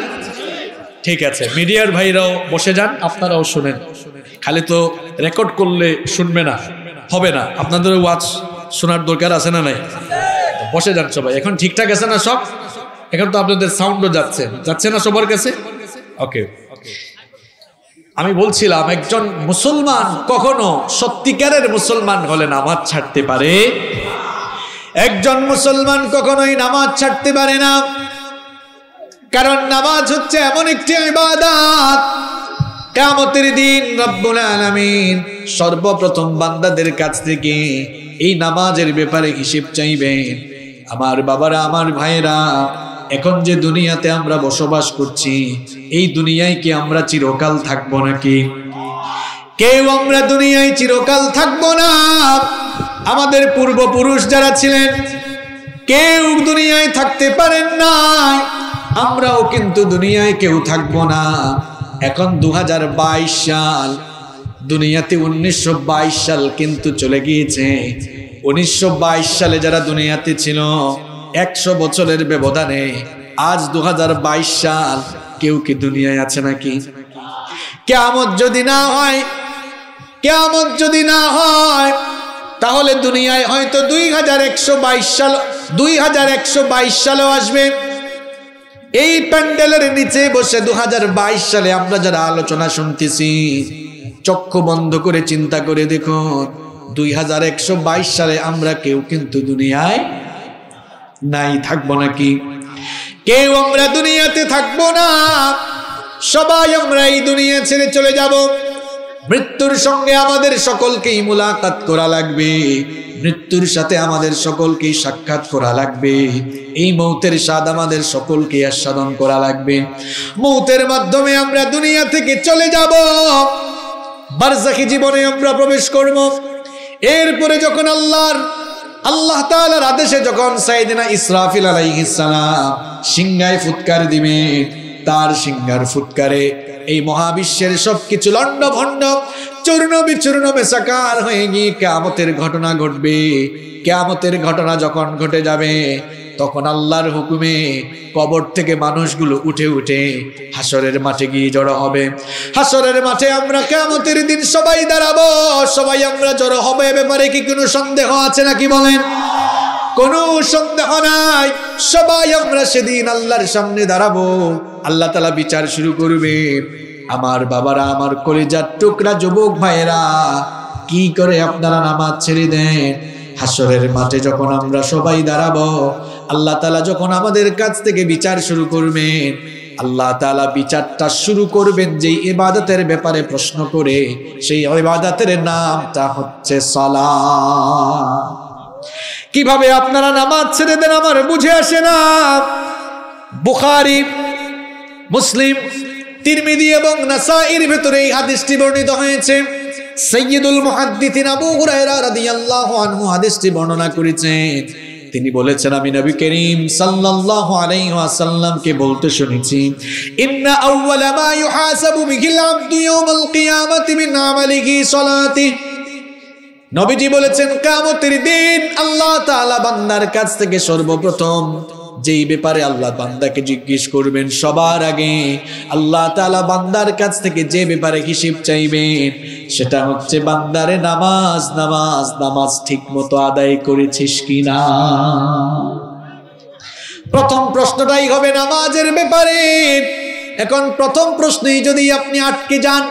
Speaker 1: ঠিক আছে, মিডিয়ার ভাইরাও বসে যান, আপনারাও শুনেন। খালি তো রেকর্ড করলে শুনবে না, হবে না। আপনাদের ওয়াচ শোনার দরকার আছে না নাই? বসে যান সবাই। এখন ঠিকঠাক আছে না সব? এখন তো আপনাদের সাউন্ডও যাচ্ছে। যাচ্ছে না সবার কাছে? ওকে আমি বলছিলাম, একজন মুসলমান কখনো সত্যিকারের মুসলমান হলে নামাজ ছাড়তে পারে? একজন মুসলমান কখনোই নামাজ ছাড়তে পারে না। কারণ নামাজ হচ্ছে এমন একটি ইবাদত। কামতের দিন রব্বুল আলামিন সর্বপ্রথম বান্দাদের কাছ থেকে এই নামাজের ব্যাপারে হিসেব চাইবেন। আমার বাবারা, আমার ভাইরা এখন যে দুনিয়াতে আমরা বসবাস করছি, এই দুনিয়ায় কি আমরা চিরকাল থাকব নাকি? কেউ আমরা দুনিয়ায় চিরকাল থাকব না। আমাদের পূর্বপুরুষ যারা ছিলেন, কেউ দুনিয়ায় থাকতে পারেন না আমরাও কিন্তু দুনিয়ায় কেউ থাকব না। এখন দু হাজার বাইশ সাল, দুনিয়াতে উনিশশো বাইশ সাল কিন্তু চলে গিয়েছে। উনিশশো বাইশ সালে যারা দুনিয়াতে ছিল, একশো বছরের ব্যবধানে আজ দু হাজার বাইশ সাল কেউ কি দুনিয়ায় আছে নাকি? কেমন যদি না হয় কেমন যদি না হয়, তাহলে দুনিয়ায় হয়তো দুই হাজার একশো বাইশ সাল দুই হাজার একশো বাইশ সালেও আসবে। এই প্যান্ডেলের নিচে বসে দু হাজার বাইশ সালে আমরা যারা আলোচনা শুনতেছি, চক্ষু বন্ধ করে চিন্তা করে দেখুন দুই হাজার একশো বাইশ সালে আমরা কেউ কিন্তু দুনিয়ায় নাই, থাকব নাকি? কেউ আমরা দুনিয়াতে থাকব না, সবাই আমরা এই দুনিয়া ছেড়ে চলে যাব। মৃত্যুর সঙ্গে আমাদের সকলকেই মুলাকাত করা লাগবে। মৃত্যুর সাথে আমাদের সকলকেই সাক্ষাৎ করা লাগবে। এই মৌতের স্বাদ আমাদের সকলকে আস্বাদন করা লাগবে। মৌতের মাধ্যমে আমরা দুনিয়া থেকে চলে যাব। বারজাখি জীবনে আমরা প্রবেশ করব। এরপরে যখন আল্লাহর, আল্লাহ তাআলার আদেশে যখন সাইদিনা ইসরাফিল আলাইহিস সালাম সিংহায় ফুৎকার দিবে, তার সিংহার ফুৎকারে এই মহাবিশ্বের সবকিছু লন্ড ভণ্ড চূর্ণ বিচূর্ণ বেসাকার হয়ে গিয়ে কেয়ামতের ঘটনা ঘটবে। কেয়ামতের ঘটনা যখন ঘটে যাবে, তখন আল্লাহর হুকুমে কবর থেকে মানুষগুলো উঠে উঠে হাসরের মাঠে গিয়ে জড়ো হবে। হাসরের মাঠে আমরা কেয়ামতের দিন সবাই দাঁড়াবো, সবাই আমরা জড়ো হবে। ব্যাপারে কি কোনো সন্দেহ আছে নাকি বলেন? কোনো সন্দেহ নাই। সবাই আমরা সেদিন আল্লাহর সামনে দাঁড়াবো। আল্লাহ তালা বিচার শুরু করবে। আমার বাবারা, আমার কলেজার টুকরা যুবক ভাইয়েরা, কি করে আপনারা নামাজ ছেড়ে দেন? হাসরের মাঠে যখন আমরা সবাই দাঁড়াবো, আল্লাহ তালা যখন আমাদের কাছ থেকে বিচার শুরু করবেন, আল্লাহ তালা বিচারটা শুরু করবেন যে ইবাদতের ব্যাপারে প্রশ্ন করে, সেই ইবাদতের নামটা হচ্ছে সালা কীভাবে আপনারা নামাজ ছেড়ে দেন আমার বুঝে আসে না। বুখারি মুসলিম, তিরমিদি এবং নাসাইর ভেতরে এই হাদিসটি বর্ণিত হয়েছে। সৈয়দুল মুহাদ্দিসিন আবু হুরায়রা রাদিয়াল্লাহু আনহু হাদিসটি বর্ণনা করেছেন তিনি বলেছেন, আমি নবী করিম সাল্লাল্লাহু আলাইহি ওয়াসাল্লামকে বলতে শুনেছি, ইন্না আউওয়ালা মা ইউহাসাবু বিহিল আবদু ইয়াউমাল কিয়ামাতি মিন আমালিহি সালাতিহি নবীজি বলেছেন, কামতের দিন আল্লাহ তাআলা বান্দার কাছ থেকে সর্বপ্রথম যেই ব্যাপারে আল্লাহ বান্দাকে জিজ্ঞেস করবেন, সবার আগে আল্লাহ তাআলা বান্দার কাছ থেকে যে ব্যাপারে হিসেব চাইবেন, সেটা হচ্ছে বান্দারে নামাজ নামাজ নামাজ ঠিক মতো আদায় করেছিস কিনা? প্রথম প্রশ্নটাই হবে নামাজের ব্যাপারে। এখন প্রথম প্রশ্নেই যদি আপনি আটকে যান,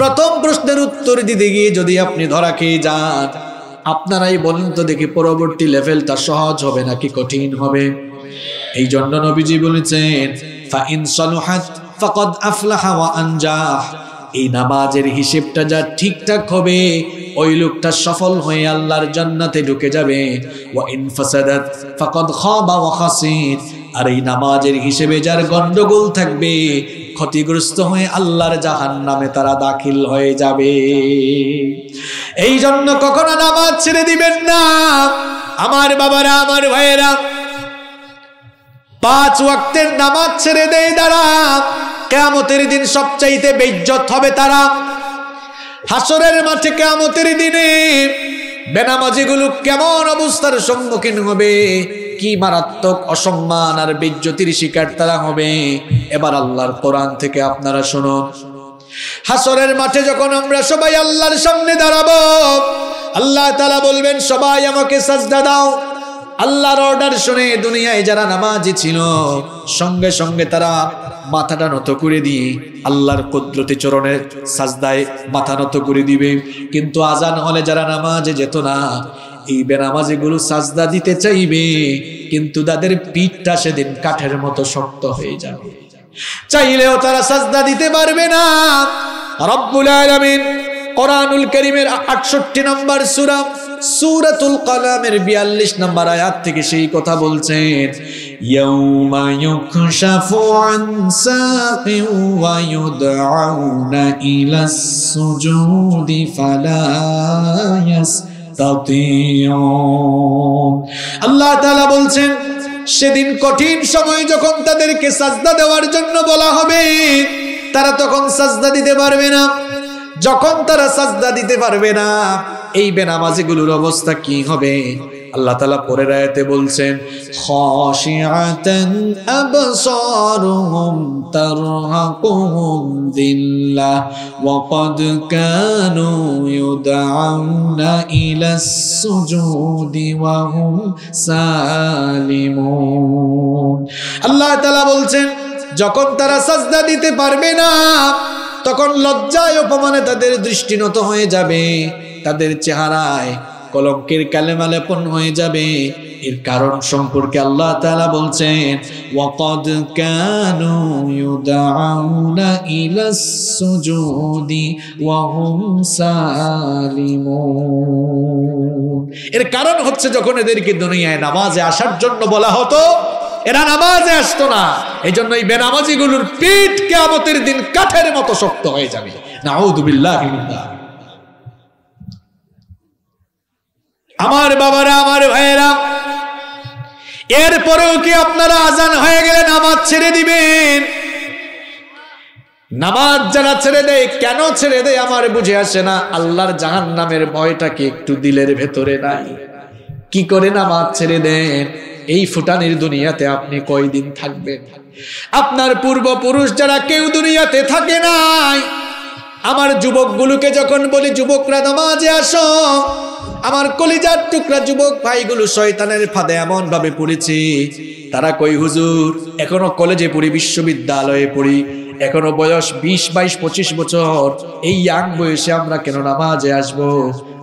Speaker 1: প্রথম প্রশ্নের উত্তর দিতে গিয়ে যদি আপনি ধরা খেয়ে যান, আপনারাই বলেন তো দেখি পরবর্তী লেভেলটা সহজ হবে নাকি কঠিন হবে? এই জন্য নবীজি বলেছেন, ফাইন সলুহাত ফাকাদ আফলাহা ওয়া আনজাহ। এই নামাজের হিসেবটা যা ঠিকঠাক হবে, ওই লোকটা সফল হয়ে আল্লাহর জান্নাতে ঢুকে যাবে। ওয়া ইন ফাসাদাত ফাকাদ খাবা ওয়া খাসির আর এই নামাজের হিসেবে যার গন্ডগোল থাকবে, ক্ষতিগ্রস্ত হয়ে আল্লাহর জাহান্নামে তারা দাখিল হয়ে যাবে। এই জন্য কখনো নামাজ ছেড়ে দিবেন না। আমার বাবারা, আমার ভাইয়েরা পাঁচ ওয়াক্তের নামাজ ছেড়ে দেয় তারা। কেয়ামতের দিন সবচাইতে বেজ্জত হবে তারা। হাসরের মাঠে কেয়ামতের দিনে বেনামাজিগুলো কেমন অবস্থার সম্মুখীন হবে? কি মারাত্মক অসম্মান আর বেজ্জতির শিকার তারা হবে? এবার আল্লাহর কোরআন থেকে আপনারা শুনুন। হাসরের মাঠে যখন আমরা সবাই আল্লাহর সামনে দাঁড়াবো, আল্লাহ তালা বলবেন, সবাই আমাকে সাজদা দাও। আল্লাহর অর্ডার শুনে দুনিয়ায় যারা নামাজি ছিল, সঙ্গে সঙ্গে তারা মাথাটা নত করে দিয়ে আল্লাহর কুদরতি চরণের সাজদায় মাথা নত করে দিবে। কিন্তু আজান হলে যারা নামাজে যেত না, এই বেনামাজিগুলো সাজদা দিতে চাইবে, কিন্তু তাদের পিঠটা সেদিন কাঠের মতো শক্ত হয়ে যাবে। চাইলেও তারা সাজদা দিতে পারবে না। রব্বুল আলামিন কোরআনুল করিমের আটষট্টি নম্বর সুরা সুরাতুল কালামের বিয়াল্লিশ নম্বর আয়াত থেকে সেই কথা বলছেন সুজুদি আল্লাহ বলছেন, সেদিন কঠিন সময় যখন তাদেরকে সাজদা দেওয়ার জন্য বলা হবে, তারা তখন সাজদা দিতে পারবে না। যখন তারা সাজদা দিতে পারবে না এই বেনামাজিগুলোর অবস্থা কি হবে? আল্লাহ তালা পরের আয়াতে বলছেন আল্লাহ তাআলা বলছেন, যখন তারা সাজদা দিতে পারবে না, তখন লজ্জায় অপমানে তাদের দৃষ্টিনত হয়ে যাবে। তাদের চেহারায় কলঙ্কের কালেমা লেপন হয়ে যাবে। এর কারণ সম্পর্কে আল্লাহ তালা বলছেন, ওয়াকাদ কানু ইউদআউনা ইলাস সুজুদি ওয়া হুম সালিমুন। এর কারণ হচ্ছে যখন এদেরকে দুনিয়ায় নামাজে আসার জন্য বলা হতো, এরা নামাজে আসতো না। এই জন্য এই বেনামাজিগুলোর পিঠ কেয়ামতের দিন কাঠের মতো শক্ত হয়ে যাবে। নাউদুবিল্লাহ আমার বাবারা, আমার ভাইয়েরা, এরপরেও কি আপনারা আজান হয়ে গেলে নামাজ ছেড়ে দিবেন? নামাজ যারা ছেড়ে দেয়, কেন ছেড়ে দেয় আমার বুঝে আসে না। আল্লাহর জাহান নামের ভয়টা কি একটু দিলের ভেতরে নাই? কি করে নামাজ ছেড়ে দেন? এই ফুটানির দুনিয়াতে আপনি কয়দিন থাকবেন? আপনার পূর্বপুরুষ যারা কেউ দুনিয়াতে থাকে নাই আমার যুবকগুলোকে যখন বলি, যুবকরা, নামাজে আসো। আমার কলিজার টুকরা যুবক ভাইগুলো শয়তানের ফাঁদে এমন ভাবে পড়েছে। তারা কই হুজুর, এখনও কলেজে পড়ি, বিশ্ববিদ্যালয়ে পড়ি। এখনও বয়স বিশ, বাইশ, পঁচিশ বছর। এই ইয়াং বয়সে আমরা কেন নামাজে আসব?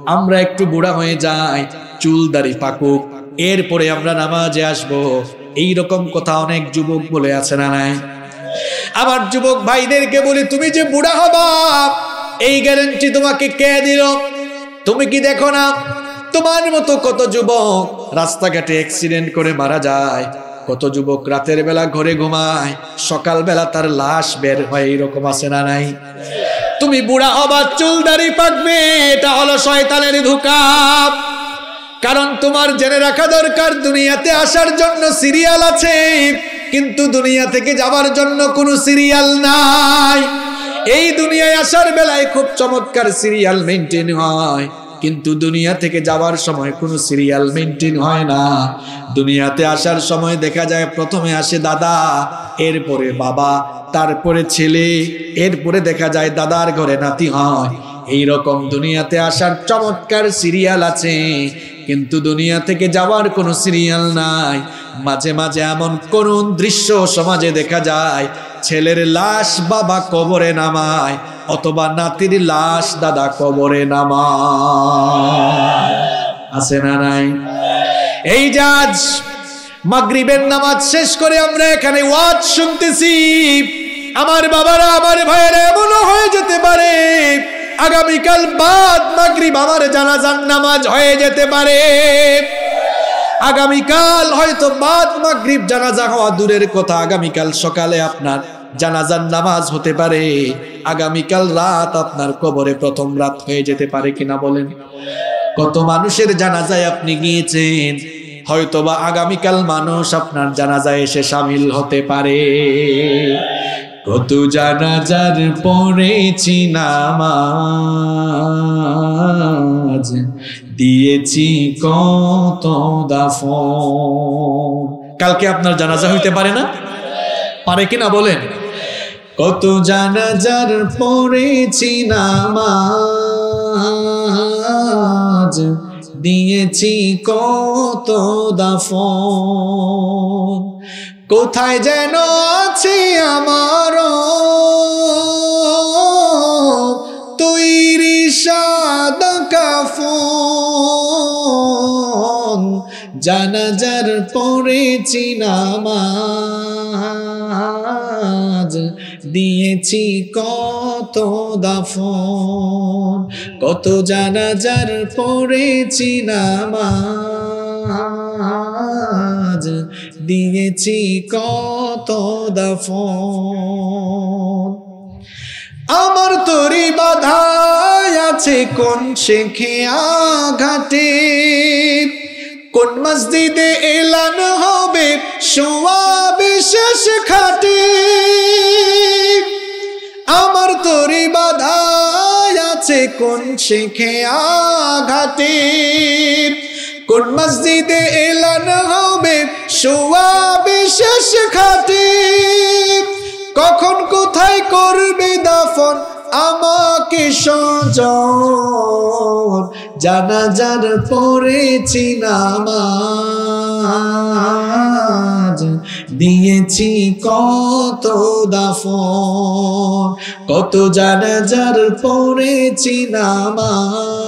Speaker 1: আমরা একটু বুড়া হয়ে যাই, চুল দাড়ি পাকুক এরপরে আমরা নামাজে আসব। এই রকম কথা অনেক যুবক বলে আছে না নাই? আমার যুবক ভাইদেরকে বলি, তুমি যে বুড়া হবা, এই গ্যারেন্টি তোমাকে কে দিল? তুমি কি দেখো না? তোমার মতো কত যুবক রাস্তাঘাটে অ্যাক্সিডেন্ট করে মারা যায়, কত যুবক রাতের বেলা ঘরে ঘুমায় সকাল বেলা তার লাশ বের হয় এইরকম আছে না নাই? তুমি বুড়া হবার চুল দাড়ি পাকবে, এটা হলো শয়তানের ধোকা। কারণ তোমার জেনে রাখা দরকার, দুনিয়াতে আসার জন্য সিরিয়াল আছে, কিন্তু দুনিয়া থেকে যাওয়ার জন্য কোনো সিরিয়াল নাই। এই দুনিয়ায় আসার বেলায় খুব চমৎকার সিরিয়াল মেনটেন হয়, কিন্তু দুনিয়া থেকে যাওয়ার সময় কোনো সিরিয়াল মেনটেন হয় না। দুনিয়াতে আসার সময় দেখা যায় প্রথমে আসে দাদা, এরপরে বাবা, তারপরে ছেলে, এরপরে দেখা যায় দাদার ঘরে নাতি হয়। এই রকম দুনিয়াতে আসার চমৎকার সিরিয়াল আছে কিন্তু দুনিয়া থেকে যাওয়ার কোনো সিরিয়াল নাই। মাঝে মাঝে এমন কোন দৃশ্য সমাজে দেখা যায়, ছেলের লাশ বাবা কবরে নামায়, অথবা নাতির লাশ দাদা কবরে নামায়। আছে না নাই? এই আজ মাগরিবের নামাজ শেষ করে আমরা এখানে ওয়াজ শুনতেছি। আমার বাবারা, আমার ভাইয়েরা এমনও হয়ে যেতে পারে। আগামীকাল বাদ মাগরিব, আমার জানাজান নামাজ হয়ে যেতে পারে। আগামীকাল হয়তো বাদ মাগরিব, জানাজা হওয়া দূরের কথা। আগামীকাল সকালে আপনার জানাজার নামাজ হতে পারে। আগামীকাল রাত আপনার কবরে প্রথম রাত হয়ে যেতে পারে কিনা বলেন। কত মানুষের জানাজায় আপনি গিয়েছেন, হয়তোবা আগামীকাল মানুষ আপনার জানাজায় এসে সামিল হতে পারে। কত জানাজার পড়েছি নামাজ দিয়েছি কত দাফন। কালকে আপনার জানাজা হইতে পারে না? পারে কিনা বলেন? কত জানাজার পড়েছি নামাজ দিয়েছি কত দাফন। কোথায় যেন আছে আমার তৈরি সাদ কাফন, জানাজার পড়েছি নামাজ দিয়েছি কত দাফন, কত জানাজার পড়েছি নামাজ দিয়েছি কত দাফন। আমার তরি বাধায় আছে কোন শেখে আঘাটে কোন মসজিদে এলান হবে সোয়া বিশেষ খাটে আমার তরি বাধায় আছে কোন শেখে আঘাটে কোন মসজিদে এলান হবে সোয়া বিশেষ খাটে। কখন কোথায় করবে দাফন? আমাকে সজন। জানাজার পড়েছি নামাজ। দিয়েছি কত দাফন। কত জানা জানাজার পড়েছি নামাজ।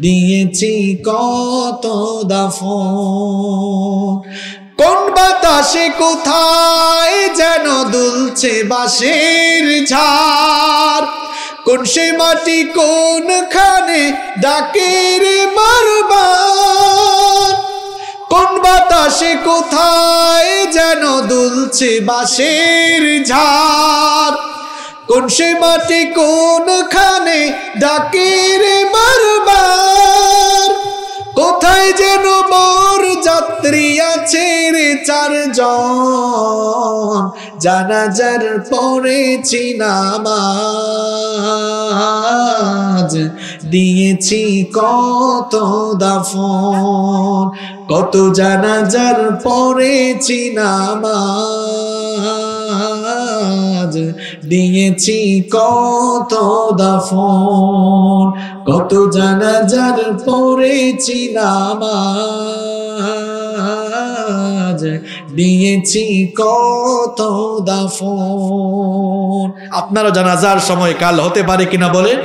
Speaker 1: দিয়েছি কত দাফন। কোন বাতাসে কোথায় যেন দুলছে বাঁশের ঝাড়। কোন সে মাটি কোনখানে ডাকে রে বারবার। কোন বাতাসে কোথায় যেন দুলছে বাঁশের ঝাড়। কোন সে মাটি, কোনখানে ডাকে রে বারবার? কোথায় যেন বর যাত্রী আছে রে চারজন? জানাজার পড়েছি নামাজ দিয়েছি কত দাফন, কত জানাজার পড়েছি নামাজ দিয়েছি কত দাফন, কত জানাজার পড়েছি নামাজ, দিয়েছি কত দাফন। আপনারও জানাজার সময় কাল হতে পারে কিনা বলেন?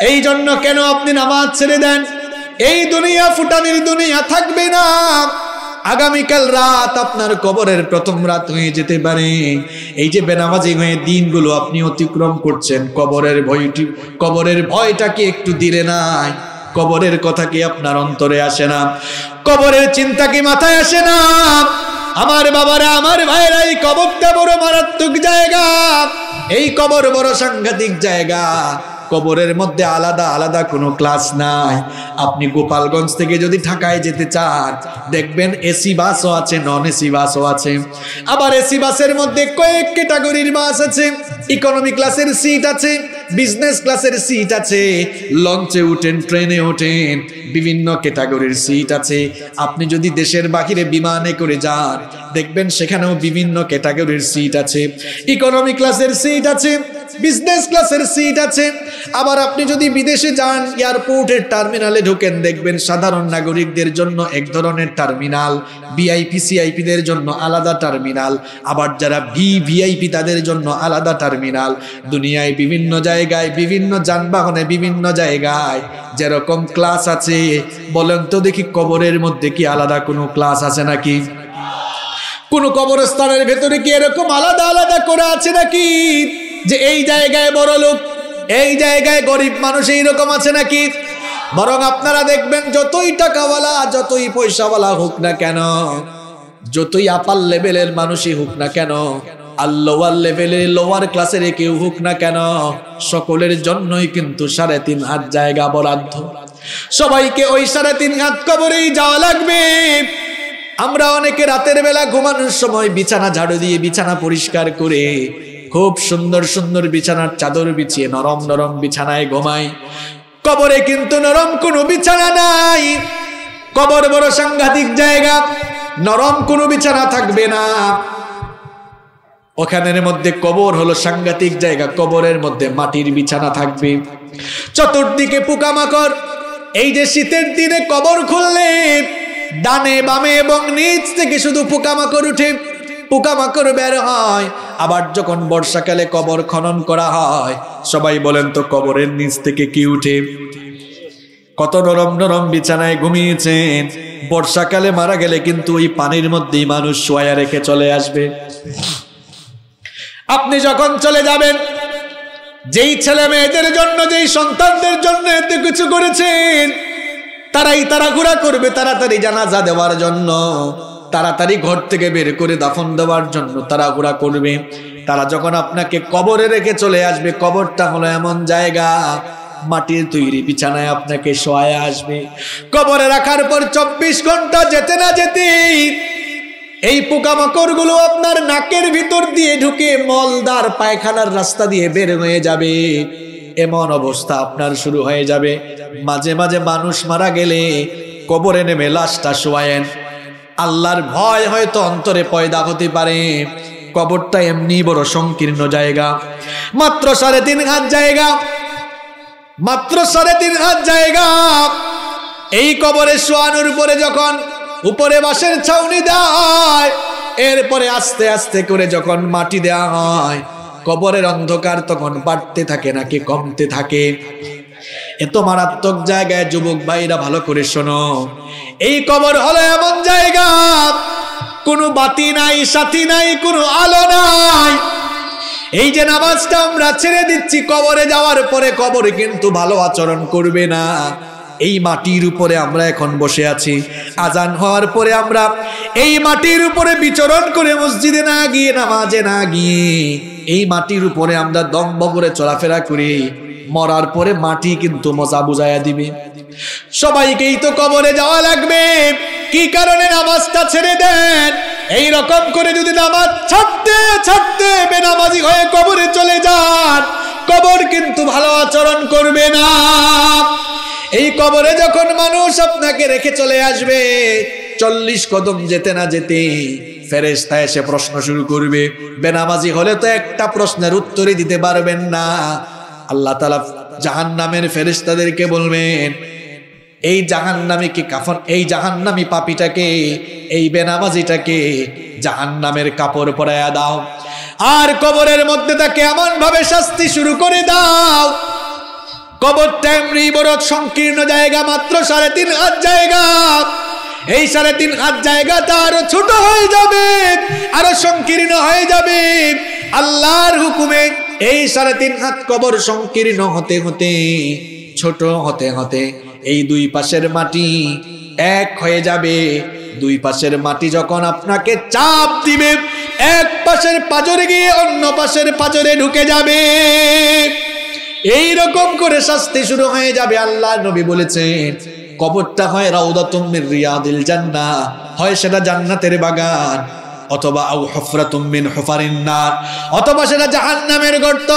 Speaker 1: এই জন্য কেন আপনি নামাজ ছেড়ে দেন? এই দুনিয়া ফুটানির দুনিয়া থাকবে না। আগামীকাল রাত আপনার কবরের প্রথম রাত হয়ে যেতে পারে। এই যে বেনামাজি হয়ে দিনগুলো আপনি অতিক্রম করছেন, কবরের ভয়টি, কবরের ভয়টা কি একটু দিলে নাই? কবরের কথা কি আপনার অন্তরে আসে না? কবরের চিন্তা কি মাথায় আসে না? আমার বাবারা, আমার ভাইরা এই কবরটা বড় মারাত্মক জায়গা। এই কবর বড় সাংঘাতিক জায়গা। কবরের মধ্যে আলাদা আলাদা কোনো ক্লাস নাই। আপনি গোপালগঞ্জ থেকে যদি ঢাকায় যেতে চান, দেখবেন এসি বাসও আছে নন এসি বাসও আছে। আবার এসি বাসের মধ্যে কয়েক ক্যাটাগরির বাস আছে। ইকোনমি ক্লাসের সিট আছে, বিজনেস ক্লাসের সিট আছে, লঞ্চে উঠেন, ট্রেনে ওঠেন, বিভিন্ন ক্যাটাগরির সিট আছে। আপনি যদি দেশের বাহিরে বিমানে করে যান, দেখবেন সেখানেও বিভিন্ন ক্যাটাগরির সিট আছে। ইকোনমি ক্লাসের সিট আছে বিজনেস ক্লাসের সিট আছে। আবার আপনি যদি বিদেশে যান এয়ারপোর্টের টার্মিনালে ঢুকেন, দেখবেন সাধারণ নাগরিকদের জন্য এক ধরনের টার্মিনাল ভিআইপি সিআইপিদের জন্য আলাদা টার্মিনাল আবার যারা ভি ভিআইপি তাদের জন্য আলাদা টার্মিনাল দুনিয়ায় বিভিন্ন জায়গায়, বিভিন্ন যানবাহনে, বিভিন্ন জায়গায় যেরকম ক্লাস আছে। বলেন তো দেখি কবরের মধ্যে কি আলাদা কোনো ক্লাস আছে নাকি? কোন কবরস্থানের ভেতরে কি এরকম আলাদা আলাদা করে আছে নাকি? যে এই জায়গায় বড় লোক, এই জায়গায় গরিব মানুষ এইরকম আছে নাকি? বরং আপনারা দেখবেন যতই টাকাওয়ালা, যতই পয়সাওয়ালা হোক না কেন, যতই আপার লেভেলের মানুষই হোক না কেন, আর লোয়ার লেভেলের লোয়ার ক্লাসের কেউ হোক না কেন, সকলের জন্যই কিন্তু সাড়ে তিন হাত জায়গা বরাদ্দ। সবাইকে ওই সাড়ে তিন হাত কবরেই যাওয়া লাগবে। আমরা অনেকে রাতের বেলা ঘুমানোর সময় বিছানা ঝাড়ু দিয়ে বিছানা পরিষ্কার করে খুব সুন্দর সুন্দর বিছানার চাদর বিছিয়ে নরম নরম বিছানায় ঘুমাই। কবরে কিন্তু নরম কোনো বিছানা নাই। কবর বড় সাংঘাতিক জায়গা, নরম কোনো বিছানা থাকবে না। ওখানের মধ্যে কবর হলো সাংঘাতিক জায়গা, কবরের মধ্যে মাটির বিছানা থাকবে। চতুর্দিকে পোকামাকড়, এই যে শীতের দিনে কবর খুললে ডানে বামে এবং নিচ থেকে শুধু পোকামাকড় উঠে পোকামাকড় বের হয়। আবার যখন বর্ষাকালে কবর খনন করা হয়, সবাই বলেন তো কবরের নিচ থেকে কি উঠে? কত নরম নরম বিছানায় ঘুমিয়েছেন। বর্ষাকালে মারা গেলে কিন্তু ওই পানির মধ্যেই মানুষ শোয়া রেখে চলে আসবে। আপনি যখন চলে যাবেন, যেই ছেলে মেয়েদের জন্য, যেই সন্তানদের জন্য এত কিছু করেছেন, তারাই তারা ঘোরা করবে তাড়াতাড়ি জানাজা দেওয়ার জন্য। তাড়াতাড়ি ঘর থেকে বের করে দাফন দেওয়ার জন্য ঘোরা করবে। তারা যখন আপনাকে কবরে রেখে চলে আসবে, কবরটা হলো এমন জায়গা, মাটির তৈরি বিছানায় আপনাকে শোয়ায় আসবে। কবরে রাখার পর চব্বিশ ঘণ্টা যেতে না যেতেই এই পোকামাকড়গুলো আপনার নাকের ভিতর দিয়ে ঢুকে মলদার পায়খানার রাস্তা দিয়ে বের হয়ে যাবে। এমন অবস্থা আপনার শুরু হয়ে যাবে। মাঝে মাঝে মানুষ মারা গেলে কবরে নেমে লাশটা শোয়ায়েন। আল্লাহর ভয় হয়তো অন্তরে পয়দা হতে পারে। কবরটা এমনি বড় সংকীর্ণ জায়গা। মাত্র সাড়ে তিন হাত জায়গা। মাত্র সাড়ে তিন হাত জায়গা। এই কবরে শোয়ানোর উপরে যখন উপরে বাঁশের ছাউনি দেওয়া হয় এরপরে আস্তে আস্তে করে যখন মাটি দেওয়া হয়, কবরের অন্ধকার তখন বাড়তে থাকে নাকি কমতে থাকে। এত মারাত্মক জায়গায় যুবক ভাইরা ভালো করে শোনো। এই কবর হলো এমন জায়গা, কোনো বাতি নাই, সাথী নাই, কোনো আলো নাই। এই যে নামাজটা আমরা ছেড়ে দিচ্ছি, কবরে যাওয়ার পরে কবরে কিন্তু ভালো আচরণ করবে না। এই মাটির উপরে আমরা এখন বসে আছি। আজান হওয়ার পরে আমরা এই মাটির উপরে বিচরণ করে মসজিদে না গিয়ে, নামাজে না গিয়ে, এই মাটির উপরে আমরা দম্ব করে চলাফেরা করি। মরার পরে মাটি কিন্তু মজা বুঝাইয়া দিবে। সবাইকেই তো কবরে যাওয়া লাগবে। কি কারণে নামাজটা ছেড়ে দেন? এই রকম করে যদি নামাজ ছাড়তে ছাড়তে বেনামাজি হয়ে কবরে চলে যান, কবর কিন্তু ভালো আচরণ করবে না। এই কবরে যখন মানুষ আপনাকে রেখে চলে আসবে, চল্লিশ কদম যেতে না যেতে ফেরেস্তা এসে প্রশ্ন শুরু করবে। বেনামাজি হলে তো একটা প্রশ্নের উত্তরই দিতে পারবেন না। আল্লাহ তালা জাহান নামের ফেরেস্তাদেরকে বলবেন, এই জাহান নামে কি কাফন, এই জাহান নামি পাপিটাকে, এই বেনামাজিটাকে জাহান নামের কাপড় পরাইয়া দাও। আর কবরের মধ্যে তাকে এমন ভাবে শাস্তি শুরু করে দাও। কবরটা এমনি বড় সংকীর্ণ জায়গা, মাত্র সাড়ে তিন হাত জায়গা। এই সাড়ে তিন হাত জায়গাটা আরও ছোট হয়ে যাবে, আরও সংকীর্ণ হয়ে যাবে। আল্লাহর হুকুমে এই সাড়ে তিন হাত কবর সংকীর্ণ হতে হতে, ছোট হতে হতে, এই দুই পাশের মাটি এক হয়ে যাবে। দুই পাশের মাটি যখন আপনাকে চাপ দিবে, এক পাশের পাজরে গিয়ে অন্য পাশের পাজরে ঢুকে যাবে। এই রকম করে শাস্তি শুরু হয়ে যাবে, আল্লাহ নবী বলেছেন, কবরটা হয় রাউদাতুম মিন রিয়াদিল জান্না হয় সেটা জান্নাতের বাগান। অথবা আউ হুফরাতুম মিন হুফারিন নার, অথবা সেটা জাহান্নামের গর্ত।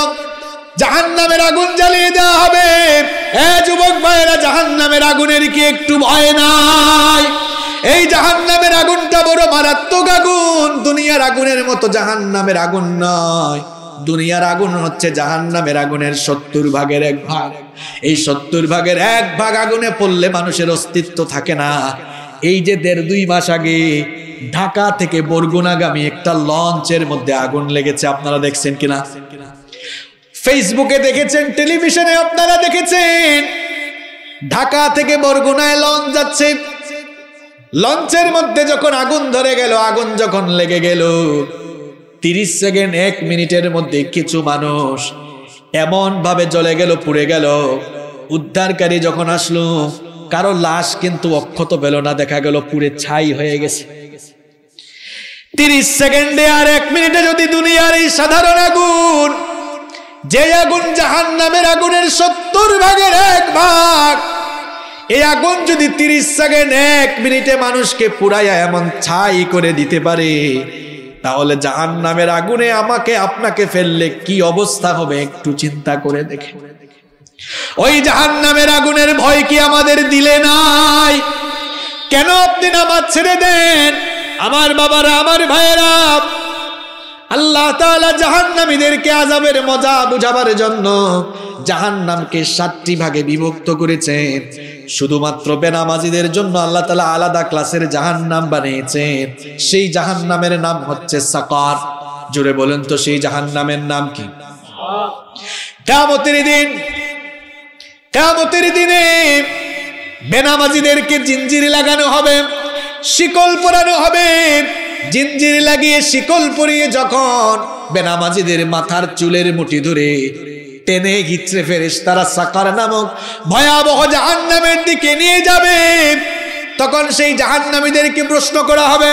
Speaker 1: জাহান্নামের আগুন জ্বালিয়ে দেওয়া হবে। এ যুবক ভাইয়েরা, জাহান্নামের আগুনের কি একটু ভয় নাই? এই জাহান্নামের আগুনটা বড় মারাত্মক আগুন। দুনিয়ার আগুনের মতো জাহান্নামের আগুন নয়। দুনিয়ার আগুন হচ্ছে জাহান্নামের আগুনের সত্তর ভাগের এক ভাগ। এই সত্তর ভাগের এক ভাগ আগুনে পড়লে মানুষের অস্তিত্ব থাকে না। এই যে দেড় দুই মাস আগে ঢাকা থেকে বরগুনাগামী একটা লঞ্চের মধ্যে আগুন লেগেছে, আপনারা দেখছেন কিনা? ফেসবুকে দেখেছেন, টেলিভিশনে আপনারা দেখেছেন, ঢাকা থেকে বরগুনায় লঞ্চ যাচ্ছে। লঞ্চের মধ্যে যখন আগুন ধরে গেল, আগুন যখন লেগে গেল, তিরিশ সেকেন্ড, এক মিনিটের মধ্যে কিছু মানুষ এমন ভাবে জ্বলে গেল, পুড়ে গেল। উদ্ধারকারী যখন আসলো, কারও লাশ কিন্তু অক্ষত পেল না, দেখা গেল পুড়ে ছাই হয়ে গেছে। তিরিশ সেকেন্ডে আর এক মিনিটে যদি দুনিয়ার এই সাধারণ আগুন, যে আগুন জাহান নামের আগুনের সত্তর ভাগের এক ভাগ, এই আগুন যদি তিরিশ সেকেন্ড এক মিনিটে মানুষকে পুরাইয়া এমন ছাই করে দিতে পারে, তাহলে জাহান নামের আগুনে আমাকে, আপনাকে ফেললে কি অবস্থা হবে একটু চিন্তা করে দেখে। ওই জাহান নামের আগুনের ভয় কি আমাদের দিলে নাই? কেন আপনি নামাজ ছেড়ে দেন? আমার বাবারা, আমার ভাইয়েরা, আল্লাহ তাআলা জাহান্নামীদেরকে আজাবের মজা বুঝাবার জন্য জাহান্নামকে সাতটি ভাগে বিভক্ত করেছেন। শুধুমাত্র বেনামাজিদের জন্য আল্লাহ তালা আলাদা ক্লাসের জাহান্নাম বানিয়েছেন। সেই জাহান্নামের নাম হচ্ছে সাকার। জুড়ে বলেন তো, সেই জাহান্নামের নাম কি? কিয়ামতের দিন, কিয়ামতের দিনে বেনামাজিদেরকে জিঞ্জির লাগানো হবে। শিকল পরানো হবে। জিঞ্জির লাগিয়ে শিকল পরিয়ে যখন বেনামাজিদের মাথার চুলের মুঠি ধরে টেনে গিচড়ে ফেরেস তারা সাকার নামক ভয়াবহ জাহান নামের দিকে নিয়ে যাবে, তখন সেই জাহান্নামীদেরকে প্রশ্ন করা হবে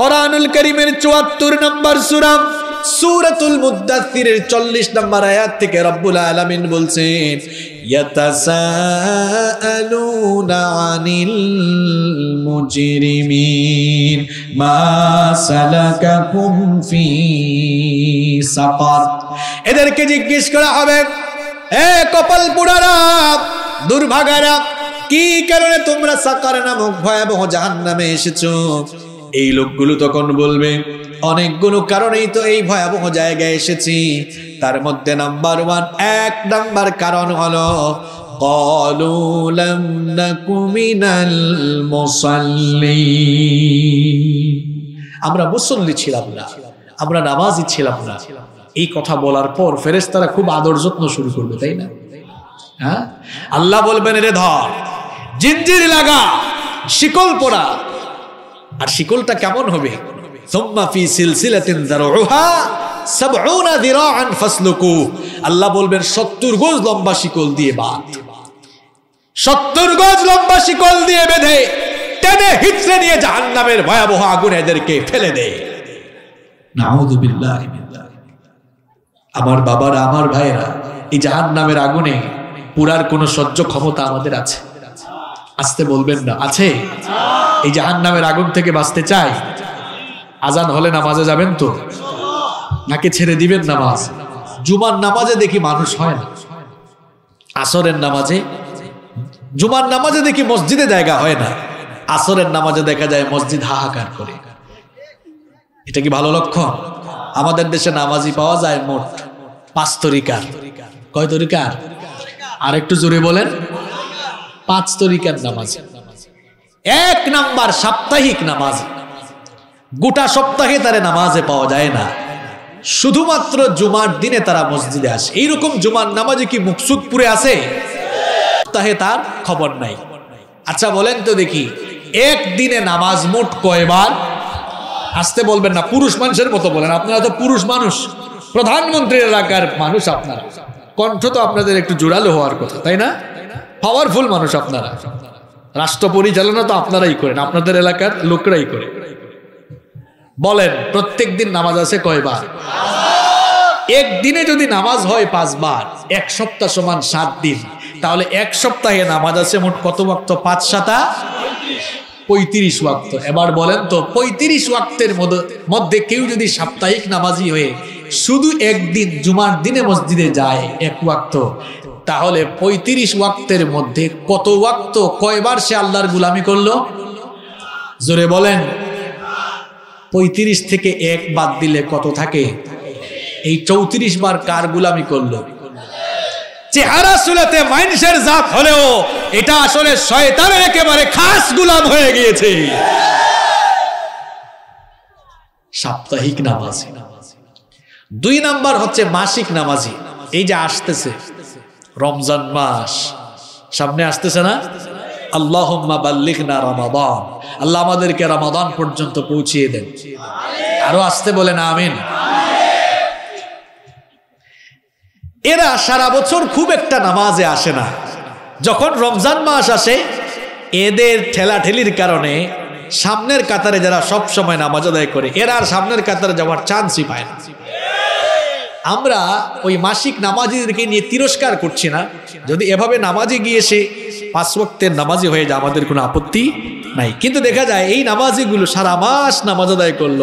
Speaker 1: করানুল করিমের চুয়াত্তর নম্বর সুরাম সুরাতুল মুদাথিরের চল্লিশ নম্বর আয়াত থেকে রব্বুল আলমিন বলছেন এদেরকে জিজ্ঞেস করা হবে, এ কপাল পুরারা, দুর্ভাগারা, কি কারণে তোমরা সাকার নামক ভয়াবহ জাহান্নামে এসেছ? এই লোকগুলো তখন বলবে অনেকগুলো কারণেই তো এই ভয়াবহ জায়গায় এসেছি তার মধ্যে নাম্বার ওয়ান এক নাম্বার কারণ হলো قالوا لم نك من المصلين আমরা মুসল্লি ছিলাম না আমরা নামাজি ছিলাম না এই কথা বলার পর ফেরেশতারা খুব আদর যত্ন শুরু করবে তাই না হ্যাঁ আল্লাহ বলবেন রে ধর জিঞ্জির লাগা শিকল পরা আর শিকলটা কেমন হবে? আল্লাহ বলবেন 70 গজ লম্বা শিকল দিয়ে বাঁধ। 70 গজ লম্বা শিকল দিয়ে বেঁধে টেনে হিচড়ে নিয়ে জাহান্নামের ভয়াবহ আগুন এদেরকে ফেলে দে। নাউযু বিল্লাহি যালিক। আমার বাবারা, আমার ভাইয়েরা, এই জাহান্নামের আগুনে পুরার কোনো সহ্য ক্ষমতা আমাদের আছে? আসতে বলবেন না। আছে? এই জাহান নামের আগুন থেকে বাঁচতে চাই আজান হলে নামাজে যাবেন তো? নাকি ছেড়ে দিবেন নামাজ? জুমার নামাজে দেখি মানুষ হয় না। আসরের নামাজে? জুমার নামাজে দেখি মসজিদে জায়গা হয় না। আসরের নামাজে দেখা যায় মসজিদ হাহাকার করে। এটা কি ভালো লক্ষণ? আমাদের দেশে নামাজি পাওয়া যায় মোট পাঁচ তরিকার। কয় তরিকার? আর একটু জোরে বলেন। পাঁচ তরিকার নামাজ। এক নাম্বার সাপ্তাহিক নামাজ। গোটা সপ্তাহে তারে নামাজে পাওয়া যায় না। শুধুমাত্র জুমার দিনে তারা মসজিদে আসে। এইরকম জুমার নামাজে কি মুকসুদপুরে আছে সপ্তাহে তার খবর নাই। আচ্ছা বলেন তো দেখি, একদিনে নামাজ মোট কয়বার? আসতে বলবেন না, পুরুষ মানুষের মতো বলেন। আপনারা তো পুরুষ মানুষ। প্রধানমন্ত্রীর এলাকার মানুষ আপনারা। কণ্ঠ তো আপনাদের একটু জোরালো হওয়ার কথা, তাই না? পাওয়ারফুল মানুষ আপনারা। রাষ্ট্র পরিচালনা তো আপনারাই করেন, আপনাদের এলাকার লোকরাই করে। বলেন প্রত্যেক দিন নামাজ আছে কয়বার? একদিনে যদি নামাজ হয় পাঁচবার, এক সপ্তাহ সমান সাত দিন। তাহলে এক সপ্তাহে নামাজ আছে মোট কত ওয়াক্ত? পাঁচ সাতা? পঁয়ত্রিশ ওয়াক্ত। এবার বলেন তো, পঁয়ত্রিশ ওয়াক্তের মধ্য- কেউ যদি সাপ্তাহিক নামাজি হয়ে শুধু একদিন জুমার দিনে মসজিদে যায়, এক ওয়াক্ত তাহলে পঁয়ত্রিশ ওয়াক্তের মধ্যে কত ওয়াক্ত, কয়বার সে আল্লাহর গুলামি করল? জোরে বলেন। পঁয়ত্রিশ থেকে এক বাদ দিলে কত থাকে? এই চৌত্রিশ বার কার গুলামি করল? চেহারা সুলাতে মাইনসের জাত হলেও এটা আসলে শয়তানের একেবারে খাস গুলাম হয়ে গিয়েছে। সাপ্তাহিক নামাজি। দুই নাম্বার হচ্ছে মাসিক নামাজি। এই যে আসতেছে। রমজান মাস। সামনে আসতেছে না? আল্লাহ বাল্লিক না রমাদান। আল্লাহ আমাদেরকে রমাদান পর্যন্ত পৌঁছিয়ে দেন। আরও আসতে বলেন আমিন। এরা সারা বছর খুব একটা নামাজে আসে না। যখন রমজান মাস আসে, এদের ঠেলাঠেলির কারণে সামনের কাতারে যারা সব সময় নামাজ আদায় করে, এরা আর সামনের কাতারে যাওয়ার চান্সই পায় না। আমরা ওই মাসিক নামাজিদেরকে নিয়ে তিরস্কার করছি না। যদি এভাবে নামাজে গিয়ে সে পাঁচ ওয়াক্তের নামাজি হয়ে যায়, আমাদের কোনো আপত্তি নাই। কিন্তু দেখা যায়, এই নামাজিগুলো সারা মাস নামাজ আদায় করল।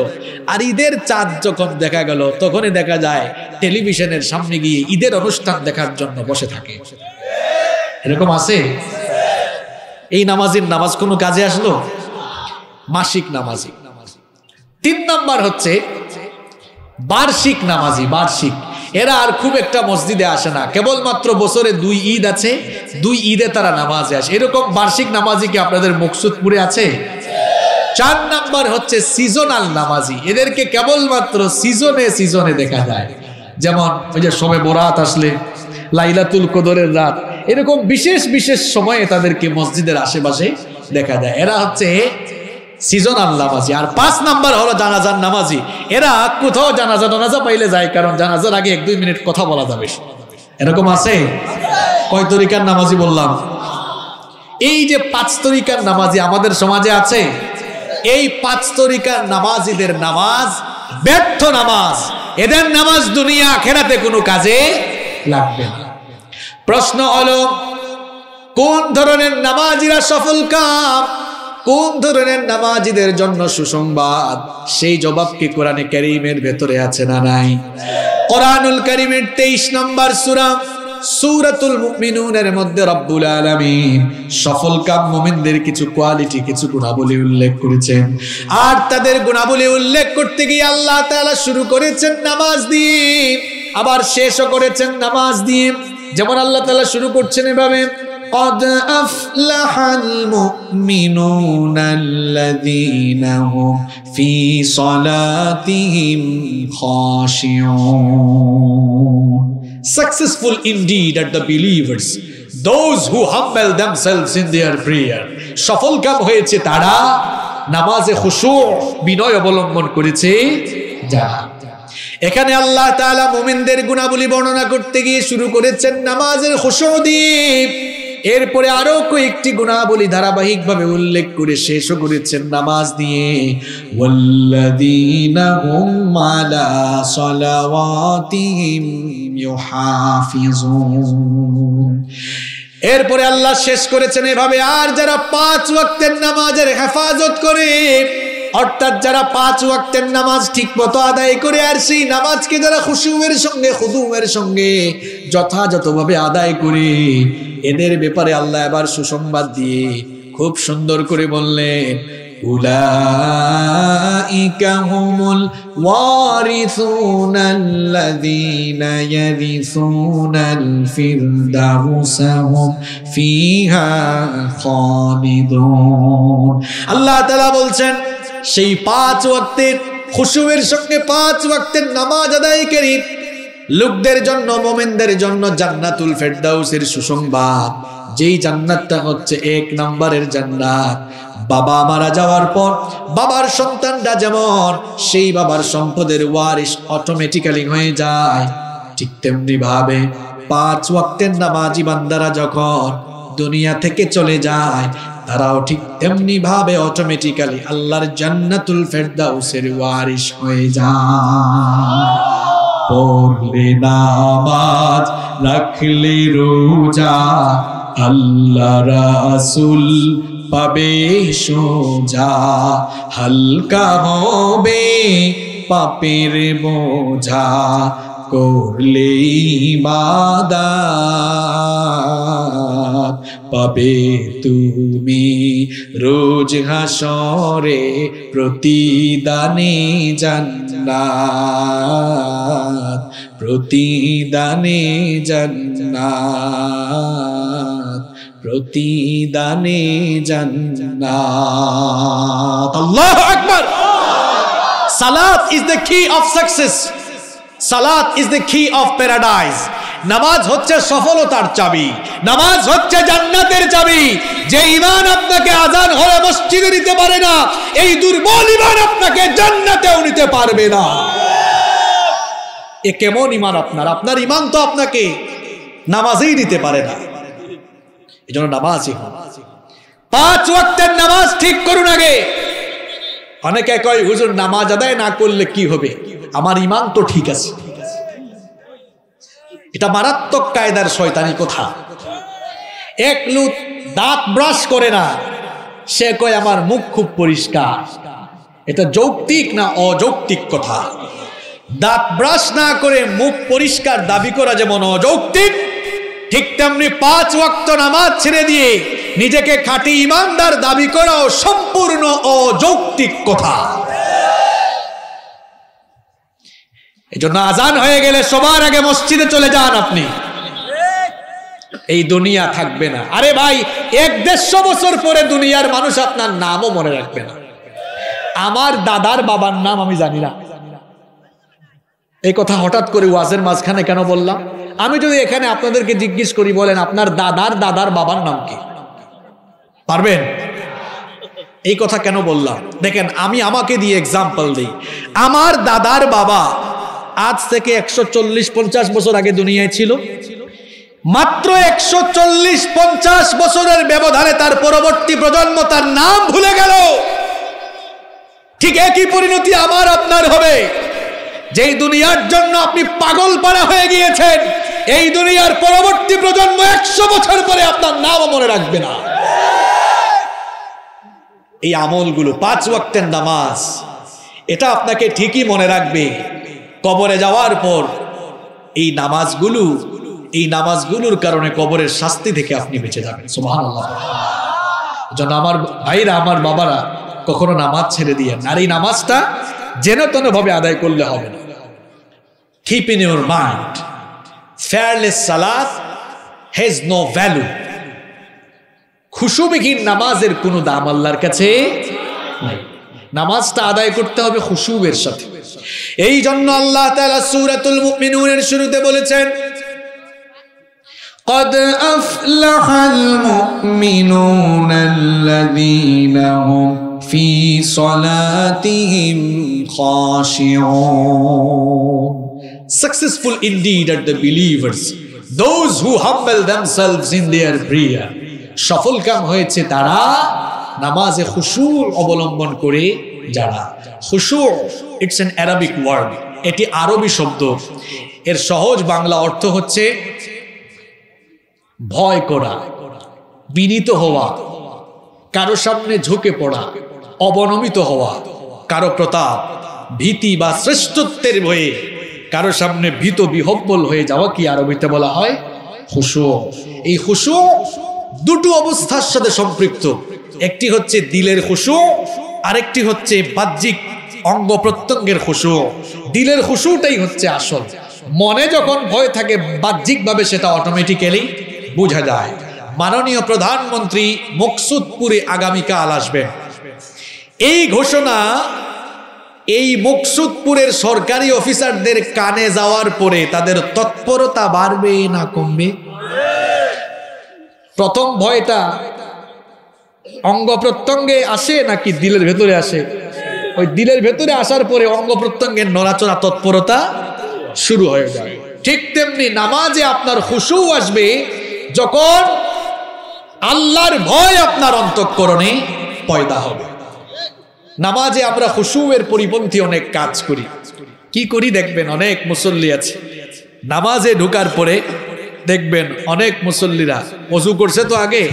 Speaker 1: আর ঈদের চাঁদ যখন দেখা গেল, তখনই দেখা যায়, টেলিভিশনের সামনে গিয়ে ঈদের অনুষ্ঠান দেখার জন্য বসে থাকে। এরকম আছে? এই নামাজের নামাজ কোনো কাজে আসলো? মাসিক নামাজি। তিন নাম্বার হচ্ছে বার্ষিক নামাজি, বার্ষিক। এরা আর খুব একটা মসজিদে আসে না। কেবলমাত্র বছরে দুই ঈদ আছে, দুই ঈদে তারা নামাজে আসে। এরকম বার্ষিক নামাজি কি আপনাদের মকসুদপুরে আছে? চার নাম্বার হচ্ছে সিজনাল নামাজি। এদেরকে কেবলমাত্র সিজনে সিজনে দেখা যায়। যেমন ওই যে সময় বরাত আসলে, লাইলাতুল কদরের রাত। এরকম বিশেষ বিশেষ সময়ে তাদেরকে মসজিদের আশেপাশে দেখা যায়। এরা হচ্ছে সিজনাল নামাজি। আর পাঁচ নাম্বার হলো জানাজার নামাজি। এরা কোথাও জানাজা টানাজা পাইলে যায়, কারণ জানাজার আগে এক দুই মিনিট কথা বলা যাবে। এরকম আছে? কয় তরিকার নামাজি বললাম? এই যে পাঁচ তরিকার নামাজি আমাদের সমাজে আছে, এই পাঁচ তরিকার নামাজিদের নামাজ ব্যর্থ নামাজ। এদের নামাজ দুনিয়া খেরাতে কোনো কাজে লাগবে না। প্রশ্ন হলো, কোন ধরনের নামাজিরা সফল কাম? কোন ধরনের নামাজিদের জন্য সুসংবাদ? সেই জবাব কি কোরআনে করিমের ভেতরে আছে না নাই? কোরআনুল করিমের তেইশ নম্বর সুরা, সূরাতুল মুমিনুনের মধ্যে রব্বুল আলামিন সফল কাম মুমিনদের কিছু কোয়ালিটি, কিছু গুণাবলী উল্লেখ করেছেন। আর তাদের গুণাবলী উল্লেখ করতে গিয়ে আল্লাহ তাআলা শুরু করেছেন নামাজ দিয়ে, আবার শেষও করেছেন নামাজ দিয়ে। যেমন আল্লাহ তাআলা শুরু করছেন এভাবে قد أفلح المؤمنون الذين هم في صلاتهم خاشعون Successful indeed are the believers those who humble themselves in their prayer সফল কাম হয়েছে তারা নামাজে খুশু বিনয় অবলম্বন করেছে যারা এখানে আল্লাহ তাআলা মুমিনদের গুণাবলী বর্ণনা করতে গিয়ে শুরু করেছেন নামাজের খুশু দিয়ে এরপরে আরও কয়েকটি গুণাবলী ধারাবাহিকভাবে উল্লেখ করে শেষও করেছেন নামাজ দিয়ে এরপরে আল্লাহ শেষ করেছেন এভাবে, আর যারা পাঁচ ওয়াক্তের নামাজের হেফাজত করে অর্থাৎ যারা পাঁচ ওয়াক্তের নামাজ ঠিক মতো আদায় করে আর সেই নামাজকে যারা খুশুমের সঙ্গে খুদুমের সঙ্গে যথাযথভাবে আদায় করে এদের ব্যাপারে আল্লাহ এবার সুসংবাদ দিয়ে খুব সুন্দর করে বললেন أولئك هم الوارثون الذين يرثون الفردوس هم فيها خالدون আল্লাহ তাআলা বলছেন সেই পাঁচ ওয়াক্তের খুশুয়ের সঙ্গে পাঁচ ওয়াক্তের নামাজ আদায়কারী লোকদের জন্য, মোমেনদের জন্য জান্নাতুল ফেরদাউসের সুসংবাদ। যেই জান্নাতটা হচ্ছে এক নম্বরের জান্নাত। বাবা মারা যাওয়ার পর বাবার সন্তানরা যেমন, সেই বাবার সম্পদের ওয়ারিশ অটোমেটিক্যালি হয়ে যায়। ঠিক তেমনি ভাবে পাঁচ ওয়াক্তের নামাজি বান্দারা যখন দুনিয়া থেকে চলে যায় তারাও ঠিক তেমনি ভাবে অটোমেটিক্যালি আল্লাহর জান্নাতুল ফেরদাউসের ওয়ারিশ হয়ে যায়। পড়লে নামাজ, রাখলে রোজা, আল্লাহ রাসুল পাবে সোজা। হালকা হবে পাপের বোঝা করলে ইবাদত পাবে তুমি। রোজ হাসরে প্রতিদানে জান্নাত প্রতিদানে জান্নাত প্রতিদানে জান্নাত। আল্লাহু আকবার! সালাত is the key of success সালাত is the key of paradise নামাজ হচ্ছে সফলতার চাবি। নামাজ হচ্ছে জান্নাতের চাবি। যে ইমান আপনাকে আজান হলে মসজিদে নিতে পারে না, এই দুর্বল ইমান আপনাকে জান্নাতেও নিতে পারবে না। এ কেমন ইমান আপনার? আপনার ইমান তো আপনাকে নামাজেই নিতে পারে না। এই জন্য নামাজই হোক। পাঁচ ওয়াক্তের নামাজ ঠিক করুন আগে। অনেকে কয়, হুজুর, নামাজ আদায় না করলে কি হবে? আমার ইমান তো ঠিক আছে। এটা মারাত্মক কায়দার শয়তানি কথা। এক লুত দাঁত ব্রাশ করে না, সে কয়, আমার মুখ খুব পরিষ্কার। এটা যৌক্তিক না অযৌক্তিক কথা? দাঁত ব্রাশ না করে মুখ পরিষ্কার দাবি করা যেমন অযৌক্তিক, ঠিক তেমনি পাঁচ ওয়াক্ত নামাজ ছেড়ে দিয়ে নিজেকে খাঁটি ইমানদার দাবি করাও সম্পূর্ণ অযৌক্তিক কথা। এই জন্য আজান হয়ে গেলে সবার আগে মসজিদে চলে যান আপনি। এই দুনিয়া থাকবে না। আরে ভাই, এক দেড়শো বছর পরে দুনিয়ার মানুষ আপনার নামও মনে রাখবে না। আমার দাদার বাবার নাম আমি জানি না। এই কথা হঠাৎ করে ওয়াজের মাঝখানে কেন বললাম? আমি যদি এখানে আপনাদেরকে জিজ্ঞেস করি, বলেন, আপনার দাদার দাদার বাবার নাম কি? পারবেন? এই কথা কেন বললাম? দেখেন, আমি আমাকে দিয়ে এক্সাম্পল দিই। আমার দাদার বাবা আজ থেকে একশো চল্লিশ পঞ্চাশ বছর আগে দুনিয়ায় ছিল। মাত্র একশো চল্লিশ পঞ্চাশ বছরের ব্যবধানে তার পরবর্তী প্রজন্ম তার নাম ভুলে গেল। ঠিক একই পরিণতি আমার আপনার হবে। যেই দুনিয়ার জন্য আপনি পাগল পাড়া হয়ে গিয়েছেন, এই দুনিয়ার পরবর্তী প্রজন্ম একশো বছর পরে আপনার নামও মনে রাখবে না। এই আমলগুলো পাঁচ ওয়াক্তের নামাজ, এটা আপনাকে ঠিকই মনে রাখবে। কবরে যাওয়ার পর এই নামাজগুলো, এই নামাজগুলোর কারণে কবরের শাস্তি থেকে আপনি বেঁচে যাবেন। আল্লাহ জন্য আমার ভাইরা, আমার বাবারা কখনো নামাজ ছেড়ে দিয়ে আর এই নামাজটা যেন তেন ভাবে আদায় করলে হবে না। Keep in your mind fearless salad has no value খুশুবিহীন নামাজের কোনো দাম আল্লাহর কাছে নাই। নামাজটা আদায় করতে হবে খুশুবের সাথে। এই জন্য আল্লাহ তাআলা সূরাতুল মুমিনুনের শুরুতে বলেছেন
Speaker 2: قد أفلح المؤمنون الذين هم في صلاتهم خاشعون
Speaker 1: Successful indeed are the believers, those who humble themselves in their prayer. সফল কাম হয়েছে তারা নামাজে খুশুর অবলম্বন করে যারা। খুশুর ইটস এন অ্যারাবিক ওয়ার্ড এটি আরবি শব্দ। এর সহজ বাংলা অর্থ হচ্ছে ভয় করা, বিনীত হওয়া, কারও সামনে ঝুঁকে পড়া, অবনমিত হওয়া, কারও প্রতাপ, ভীতি বা শ্রেষ্ঠত্বের ভয়ে, কারও সামনে ভীত বিহব্বল হয়ে যাওয়া কি আরবিতে বলা হয়? হুসু এই হুসু দুটো অবস্থার সাথে সম্পৃক্ত। একটি হচ্ছে দিলের খুশু আরেকটি হচ্ছে বাহ্যিক অঙ্গ প্রত্যঙ্গের খুশু। দিলের খুশুটাই হচ্ছে আসল। মনে যখন ভয় থাকে, বাহ্যিকভাবে সেটা অটোমেটিক্যালি বোঝা যায়। মাননীয় প্রধানমন্ত্রী মকসুদপুরে আগামীকাল আসবেন। এই ঘোষণা এই মকসুদপুরের সরকারি অফিসারদের কানে যাওয়ার পরে তাদের তৎপরতা বাড়বে না কমবে? প্রথম ভয়টা অঙ্গ প্রত্যঙ্গে আসে নাকি দিলের ভেতরে আসে? ওই দিলের ভেতরে আসার পরে অঙ্গ প্রত্যঙ্গের নড়াচড়া তৎপরতা শুরু হয়ে যায়। ঠিক তেমনি নামাজে আপনার খুশু আসবে যখন আল্লাহর ভয় আপনার অন্তঃকরণে পয়দা হবে। নামাজে আমরা খুশুয়ের পরিপন্থী অনেক কাজ করি। কি করি দেখবেন? অনেক মুসল্লি আছে। নামাজে ঢুকার পরে দেখবেন অনেক মুসল্লিরা অজু করছে তো আগে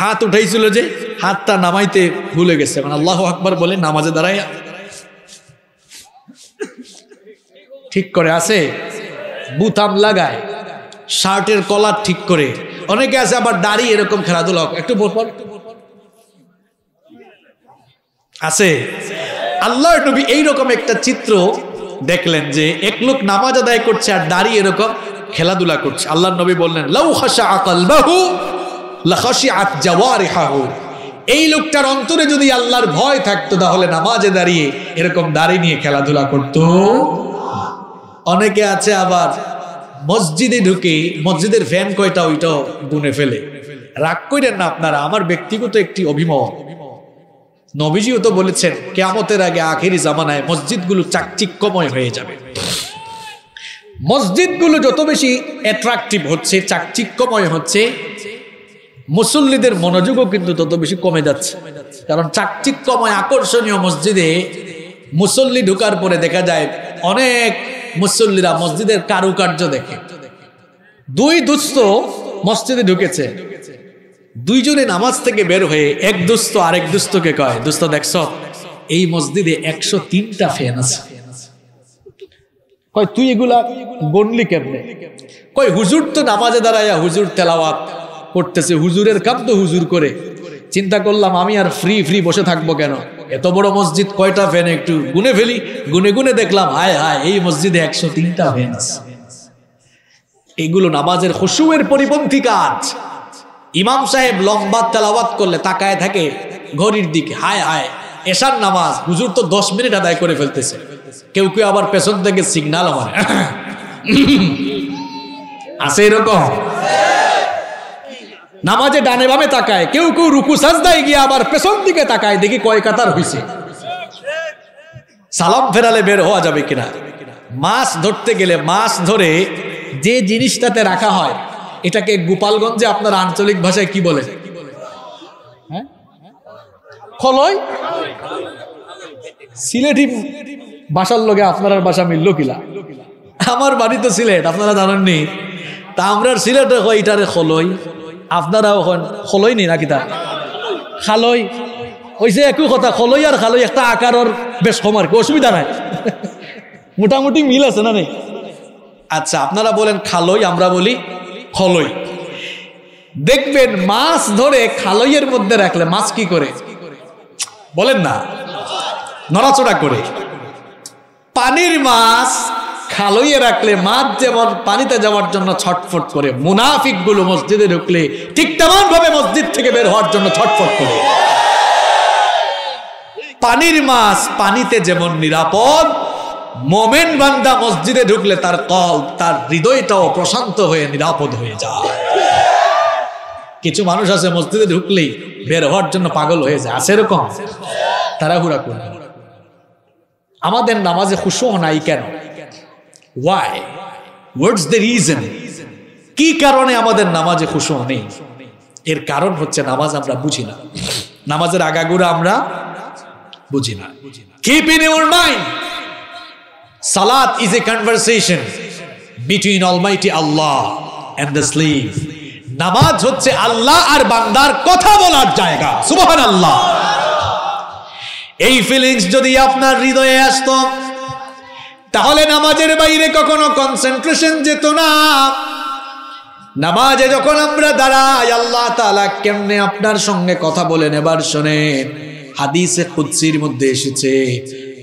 Speaker 1: হাত উঠাইছিল যে হাতটা নামাইতে ভুলে গেছে। মানে আল্লাহ আকবর বলে, নামাজে দাঁড়ায় ঠিক করে আছে? বুতাম লাগায়, শার্টের কলার ঠিক করে। অনেকে আছে আবার দাড়ি এরকম খেলাধুলা একটু বল আছে? আল্লাহর নবী এইরকম একটা চিত্র দেখলেন যে এক লোক নামাজ আদায় করছে আর দাড়ি এরকম খেলাধুলা করছে। আল্লাহ নবী বললেন, লাউ হাসা লাখাশিআত জাওয়ারিহাহু এই লোকটার অন্তরে যদি আল্লাহর ভয় থাকতো, তাহলে নামাজে দাঁড়িয়ে এরকম দাড়ি নিয়ে খেলাধুলা করতো। অনেকে আছে আবার মসজিদে ঢুকে, মসজিদের ফ্যান কয়টা ওইটাও গুনে ফেলে। রাগ করেন না আপনারা, আমার ব্যক্তিগত একটি অভিমত। নবীজিও তো বলেছেন, কেয়ামতের আগে আখেরি জামানায় মসজিদগুলো চাকচিক্যময় হয়ে যাবে। মসজিদগুলো যত বেশি অ্যাট্রাকটিভ হচ্ছে, চাকচিক্যময় হচ্ছে মুসল্লিদের মনোযোগও কিন্তু তত বেশি কমে যাচ্ছে। কারণ চাকচিক্যময়, আকর্ষণীয় মসজিদে মুসল্লি ঢুকার পরে দেখা যায় অনেক মুসল্লিরা মসজিদের কারুকার্য দেখে। দুই দুস্থ মসজিদে ঢুকেছে। দুইজনে নামাজ থেকে বের হয়ে এক দুস্থ আরেক দুস্থকে কয়, দুস্থ দেখছ, এই মসজিদে একশো তিনটা ফ্যান আছে। কয়, তুই এগুলা গণলি কেমনে? কয়, হুজুর তো নামাজে দাঁড়াইয়া হুজুর তেলাওয়াত করতেছে হুজুরের কাম তো হুজুর করে। চিন্তা করলাম আমি আর ফ্রি ফ্রি বসে থাকব কেন? এত বড় মসজিদ, কয়টা ফ্যান একটু গুনে ফেলি? গুনে গুনে দেখলাম হায় হায় এই মসজিদে একশো তিনটা ফ্যান আছে। এইগুলো নামাজের খুশুয়ের পরিপন্থী কাজ। ইমাম সাহেব লম্বা তেলাওয়াত করলে তাকায় থাকে ঘড়ির দিকে, হায় হায়, এশার নামাজ, হুজুর তো দশ মিনিট আদায় করে ফেলতেছে। কেউ কেউ আবার পেছন থেকে সিগনাল আমার আছে এরকম? নামাজে ডানে বামে তাকায়, কেউ কেউ রুকু সাজদায় গিয়ে আবার পেছন দিকে তাকায়, দেখি কয় কাতার হইছে। সালাম ফেরালে বের হওয়া যাবে কিনা? মাছ ধরতে গেলে মাছ ধরে যে জিনিসটাতে রাখা হয়, এটাকে গোপালগঞ্জে আপনার আঞ্চলিক ভাষায় কি বলে? হ্যাঁ? সিলেটি বাসার লগে আপনার বাসা মিলল কিলা? আমার বাড়ি তো সিলেট, আপনারা জানেননি। তা আমরা সিলেটে হয়, এটারে খলই আপনারাও হন, খলই নি নাকি তা? খালই। ওইসে একই কথা, খলই আর খালই একটা আকারর বেশ কম আর কি অসুবিধা নাই। মোটামুটি মিল আছে না নেই? আচ্ছা আপনারা বলেন খালই, আমরা বলি খলই। দেখবেন মাছ ধরে খালইয়ের মধ্যে রাখলে মাছ কি করে? বলেন না। নড়াচড়া করে। পানির মাছ খালইয়ে রাখলে মাছ যেমন পানিতে যাওয়ার জন্য ছটফট করে মুনাফিকগুলো মসজিদে ঢুকলে ঠিক তেমন ভাবে মসজিদ থেকে বের হওয়ার জন্য ছটফট করে। পানির মাছ পানিতে যেমন নিরাপদ, মোমেন বান্দা মসজিদে ঢুকলে তার কল, তার হৃদয়টাও প্রশান্ত হয়ে নিরাপদ হয়ে যায়। কিছু মানুষ আছে মসজিদে ঢুকলেই বের হওয়ার জন্য পাগল হয়ে যায়, আছে এরকম? তাড়াহুড়া করে। আমাদের নামাজে খুশো নাই কেন? ওয়াই হোয়াটস দ্য রিজন কি কারণে আমাদের নামাজে খুশো নেই এর কারণ হচ্ছে নামাজ আমরা বুঝি না। নামাজের আগাগুড়া আমরা বুঝি না। কিপ ইন ইউর মাইন্ড সালাত is a conversation between almighty Allah and the slave নামাজ হচ্ছে আল্লাহ আর বান্দার কথা বলার জায়গা। সুবহান আল্লাহ এই ফিলিংস যদি আপনার হৃদয়ে আসতো তাহলে নামাজের বাইরে কখনো কনসেন্ট্রেশন যেত না। নামাজে যখন আমরা দাঁড়াই, আল্লাহ তাআলা কেমনে আপনার সঙ্গে কথা বলে নেবার শোনেন হাদিসে কুদসির মধ্যে এসেছে।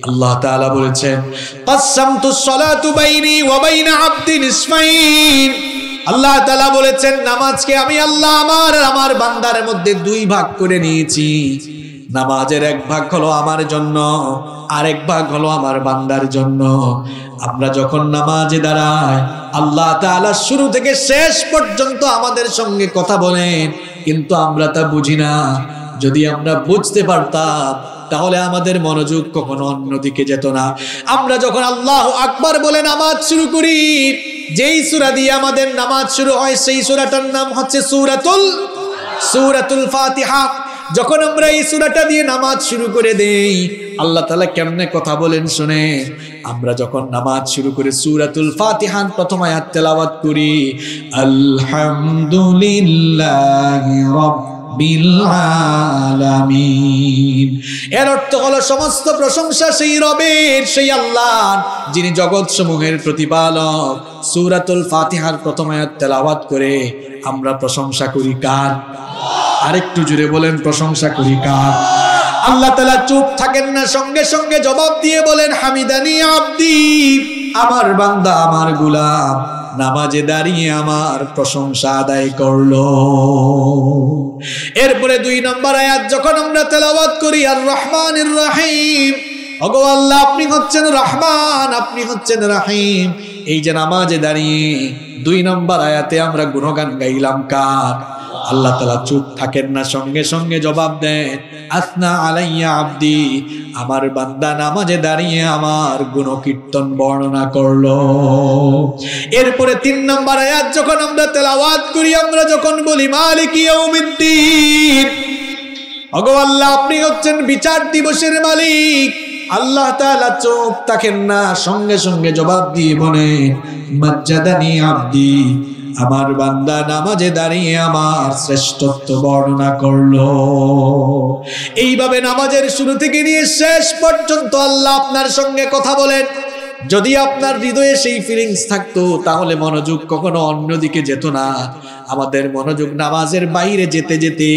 Speaker 1: আল্লাহ তাআলা বলেছেন, কাসসামতু সলাতু বাইনি ওয়া বাইনা আবদি নিসফাইন। আল্লাহ তাআলা বলেছেন, নামাজকে আমি আল্লাহ আমার আমার বান্দার মধ্যে দুই ভাগ করে নিয়েছি। নামাজের এক ভাগ হলো আমার জন্য, আরেক ভাগ হলো আমার বান্দার জন্য। আমরা যখন নামাজে দাঁড়াই, আল্লাহ তাআলা শুরু থেকে শেষ পর্যন্ত আমাদের সঙ্গে কথা বলেন, কিন্তু আমরা তা বুঝি না। যদি আমরা বুঝতে পারতাম, তাহলে আমাদের মনোযোগ কখনো অন্যদিকে যেত না। আমরা যখন আল্লাহ আকবার বলে নামাজ শুরু করি, যেই সূরা দিয়ে আমাদের নামাজ শুরু হয়, সেই সূরাটার নাম হচ্ছে সূরাতুল সূরাতুল ফাতিহা। যখন আমরা এই সূরাটা দিয়ে নামাজ শুরু করে দেই, আল্লাহ তাআলা কেমনে কথা বলেন শুনে? আমরা যখন নামাজ শুরু করে সূরাতুল ফাতিহার প্রথম আয়াত তেলাওয়াত করি, আলহামদুলিল্লাহি এর অর্থ হলো সমস্ত প্রশংসা সেই রবের, সেই আল্লাহ যিনি জগৎ সমূহের প্রতিপালক। সূরাতুল ফাতিহার প্রথম আয়াত তেলাওয়াত করে আমরা প্রশংসা করি কার? আরেকটু জুড়ে বলেন, প্রশংসা করি কার? আল্লাহ তালা চুপ থাকেন না, সঙ্গে সঙ্গে জবাব দিয়ে বলেন, হামিদানি আব্দি, আমার বান্দা, আমার গুলাম, নামাজে দাঁড়িয়ে আমার প্রশংসা আদায় করল। এরপরে দুই নম্বর আয়াত, যখন আমরা তেলাওয়াত করি আর রহমানির রাহিম অগো আল্লাহ, আপনি হচ্ছেন রহমান, আপনি হচ্ছেন রাহিম। এই যে নামাজে দাঁড়িয়ে দুই নম্বর আয়াতে আমরা গুণগান গাইলাম কার? আল্লাহ তালা চুপ থাকেন না, সঙ্গে সঙ্গে জবাব দেন, আসনা আলাইয়া আব্দি, আমার বান্দা নামাজে দাঁড়িয়ে আমার গুণকীর্তন বর্ণনা করল। এরপরে তিন নম্বর আয়াত, যখন আমরা তেলাওয়াত করি, আমরা যখন বলি, মালিক অগো আপনি হচ্ছেন বিচার দিবসের মালিক। আল্লাহ তালা চোখ থাকেন না, সঙ্গে সঙ্গে জবাব দিয়ে বলে মজ্জাদানি আব্দি আমার বান্দা নামাজে দাঁড়িয়ে আমার শ্রেষ্ঠত্ব বর্ণনা করল। এইভাবে নামাজের শুরু থেকে নিয়ে শেষ পর্যন্ত আল্লাহ আপনার সঙ্গে কথা বলেন। যদি আপনার হৃদয়ে সেই ফিলিংস থাকতো, তাহলে মনোযোগ কখনো অন্যদিকে যেত না। আমাদের মনোযোগ নামাজের বাইরে যেতে যেতে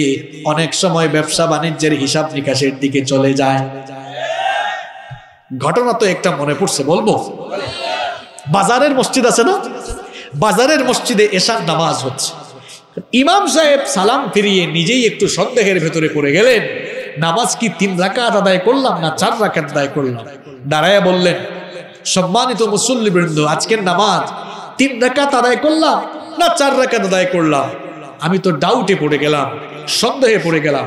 Speaker 1: অনেক সময় ব্যবসা বাণিজ্যের হিসাব নিকাশের দিকে চলে যায়। ঘটনা তো একটা মনে পড়ছে, বলব? বাজারের মসজিদ আছে না? বাজারের মসজিদে এশার নামাজ হচ্ছে। ইমাম সাহেব সালাম ফিরিয়ে নিজেই একটু সন্দেহের ভেতরে পড়ে গেলেন। নামাজ কি তিন রাকাত আদায় করলাম না চার রাকাত আদায় করলাম? দাঁড়ায় বললেন, সম্মানিত মুসল্লি বৃন্দ আজকের নামাজ তিন রাকাত আদায় করলাম না চার রাকাত আদায় করলাম? আমি তো ডাউটে পড়ে গেলাম, সন্দেহে পড়ে গেলাম।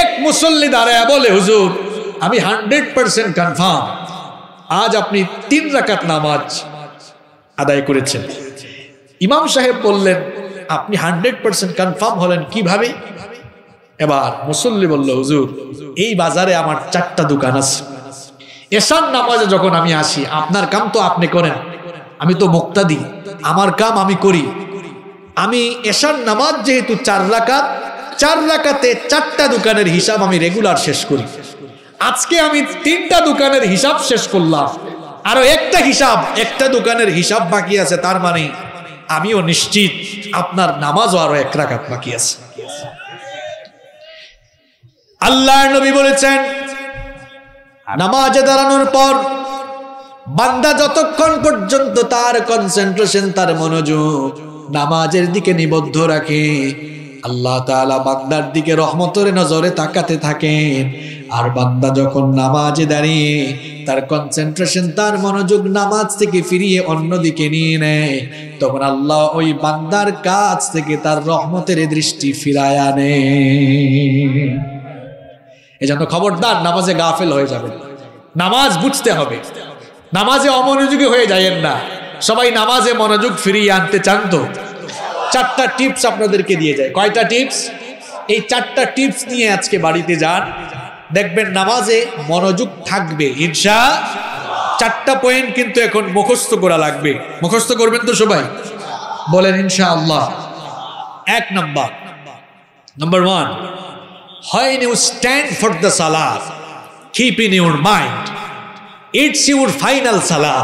Speaker 1: এক মুসল্লি দাঁড়ায় বলে, হুজুর, আমি হান্ড্রেড পার্সেন্ট কনফার্ম আজ আপনি তিন রাকাত নামাজ আদায় করেছেন। ইমাম সাহেব বললেন, আপনি হান্ড্রেড পার্সেন্ট কনফার্ম হলেন কীভাবে? এবার মুসল্লি বলল, হুজুর, এই বাজারে আমার চারটা দোকান আছে। এসান নামাজে যখন আমি আসি, আপনার কাম তো আপনি করেন। আমি তো মুক্তাদি, আমার কাম আমি করি। আমি এসান নামাজ যেহেতু চার রাকাত, চার রাকাতে চারটা দোকানের হিসাব আমি রেগুলার শেষ করি। আজকে আমি তিনটা দোকানের হিসাব শেষ করলাম। আরও একটা হিসাব, একটা দোকানের হিসাব বাকি আছে, তার মানে আমিও নিশ্চিত আপনার নামাজও আরও এক রাখাত বাকি আছে। আল্লাহ নবী বলেছেন, নামাজে দাঁড়ানোর পর বান্দা যতক্ষণ পর্যন্ত তার কনসেন্ট্রেশন তার মনোযোগ নামাজের দিকে নিবদ্ধ রাখে আল্লাহ তাআলা বান্দার দিকে রহমতের নজরে তাকাতে থাকেন। আর বান্দা যখন নামাজে দাঁড়িয়ে তার কনসেন্ট্রেশন তার মনোযোগ নামাজ থেকে ফিরিয়ে অন্যদিকে নিয়ে নেয়, তখন আল্লাহ ওই বান্দার কাছ থেকে তার রহমতের দৃষ্টি ফিরায় আনে। এই জন্য খবরদার নামাজে গাফেল হয়ে যাবে নামাজ বুঝতে হবে। নামাজে অমনোযোগী হয়ে যায়েন না। সবাই নামাজে মনোযোগ ফিরিয়ে আনতে চান তো। চারটা টিপস আপনাদেরকে দিয়ে যায় কয়টা টিপস এই চারটা টিপস নিয়ে আজকে বাড়িতে যান। দেখবেন নামাজে মনোযোগ থাকবে, ইনশা চারটা পয়েন্ট কিন্তু এখন মুখস্থ করা লাগবে। মুখস্থ করবেন তো সবাই? বলেন, ইনশা আল্লাহ। এক number number one when you stand for the salah keep in your mind it's your final salah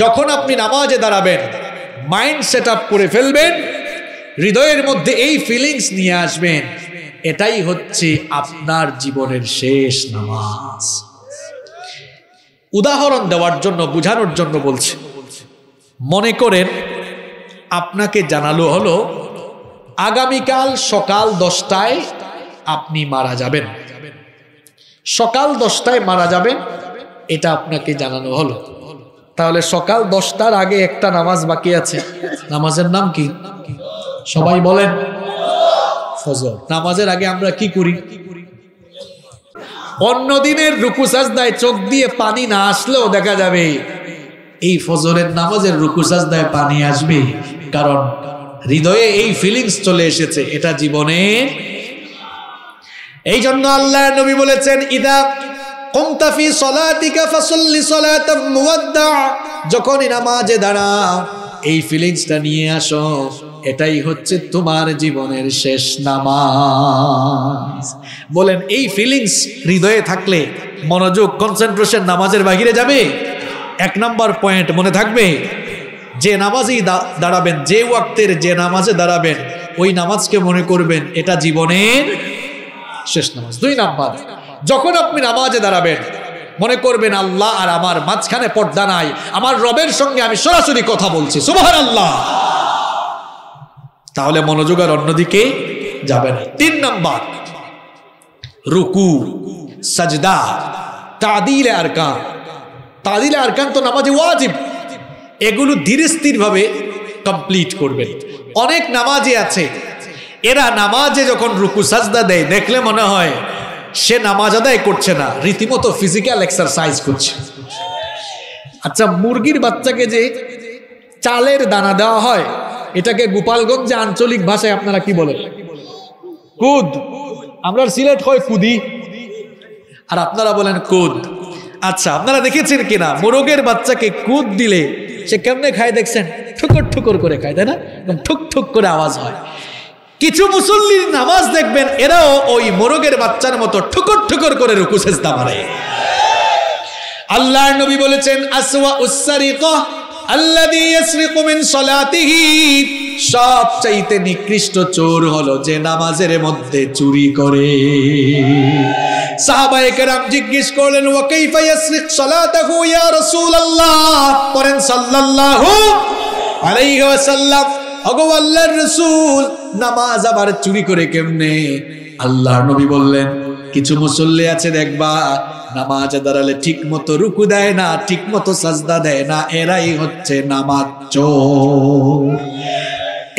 Speaker 1: যখন আপনি নামাজে দাঁড়াবেন মাইন্ড সেট আপ করে ফেলবেন, হৃদয়ের মধ্যে এই ফিলিংস নিয়ে আসবেন, এটাই হচ্ছে আপনার জীবনের শেষ নামাজ। উদাহরণ দেওয়ার জন্য, বোঝানোর জন্য বলছি। মনে করেন, আপনাকে জানালো হলো, আগামীকাল সকাল দশটায় আপনি মারা যাবেন। সকাল দশটায় মারা যাবেন, এটা আপনাকে জানানো হলো। তাহলে সকাল দশটার আগে একটা নামাজ বাকি আছে। নামাজের নাম কি? সবাই বলেন। নামাজের আগে আমরা কি করি? অন্য দিনের রুকু সাজদায় চোখ দিয়ে পানি না আসলেও দেখা যাবে, এই ফজরের নামাজের রুকু সাজদায় পানি আসবে। কারণ হৃদয়ে এই ফিলিংস চলে এসেছে, এটা জীবনে। এই জন্য আল্লাহ নবী বলেছেন, ইদা কুমতাফি সলাতিকা ফাসল্লি সলাতাম মুওয়াদ্দা। যখনই নামাজে দাঁড়াও, এই ফিলিংসটা নিয়ে আসো। এটাই হচ্ছে তোমার জীবনের শেষ নামাজ। বলেন, এই ফিলিংস হৃদয়ে থাকলে মনোযোগ কনসেন্ট্রেশন নামাজের বাহিরে যাবে? এক নম্বর পয়েন্ট মনে থাকবে, যে নামাজেই দাঁড়াবেন, যে ওয়াক্তের যে নামাজে দাঁড়াবেন, ওই নামাজকে মনে করবেন, এটা জীবনের শেষ নামাজ। দুই নাম্বার যখন আপনি নামাজে দাঁড়াবেন, মনে করবেন, আল্লাহ, আর আমার মাঝখানে পর্দা নাই। আমার রবের সঙ্গে আমি সরাসরি কথা বলছি। সুবাহ আল্লাহ তাহলে মনোযোগ আর অন্যদিকে যাবে না। তিন নাম্বার, রুকু, সাজদা, তাদিলে আরকান। তাদিলে আরকান তো নামাজে ওয়াজিব। এগুলো ধীরে স্থিরভাবে কমপ্লিট করবেন। অনেক নামাজে আছে। এরা নামাজে যখন রুকু, সাজদা দেয়, দেখলে মনে হয় সে নামাজ আদায় করছে না, রীতিমতো ফিজিক্যাল এক্সারসাইজ করছে। আচ্ছা মুরগির বাচ্চাকে যে চালের দানা দেওয়া হয়, এটাকে গোপালগঞ্জে আঞ্চলিক ভাষায় আপনারা কি বলেন? কুদ। আমরা সিলেট হয় কুদি। আর আপনারা বলেন কুদ। আচ্ছা আপনারা দেখেছেন কিনা, মোরগের বাচ্চাকে কুদ দিলে সে কেমনে খায় দেখছেন? ঠুকর ঠুকর করে খায়, তাই না? ঠুক ঠুক করে আওয়াজ হয়। কিছু মুসল্লির নামাজ দেখবেন, এরাও ওই মোরগের বাচ্চার মতো ঠুকর ঠুকর করে রুকু সেজদা মারে। আল্লাহর নবী বলেছেন, আসওয়া উসারিকা আল্লাযী ইয়াসরিকু মিন সালাতিহি। সবচাইতে নিকৃষ্ট চোর হলো যে নামাজের মধ্যে চুরি করে। সাহাবায়ে কেরাম জিজ্ঞেস করলেন, ওয়া কাইফা ইয়াসরিক সালাতাহু ইয়া রাসূলুল্লাহ? পড়েন সাল্লাল্লাহু আলাইহি ওয়াসাল্লাম। আল্লাহর রাসূল, নামাজ আবার চুরি করে কেমনে? আল্লাহ নবী বললেন, কিছু মুসল্লি আছে দেখবা, নামাজে দাঁড়ালে ঠিক মতো রুকু দেয় না ঠিক মতো সাজদা দেয় না, এরাই হচ্ছে নামাজ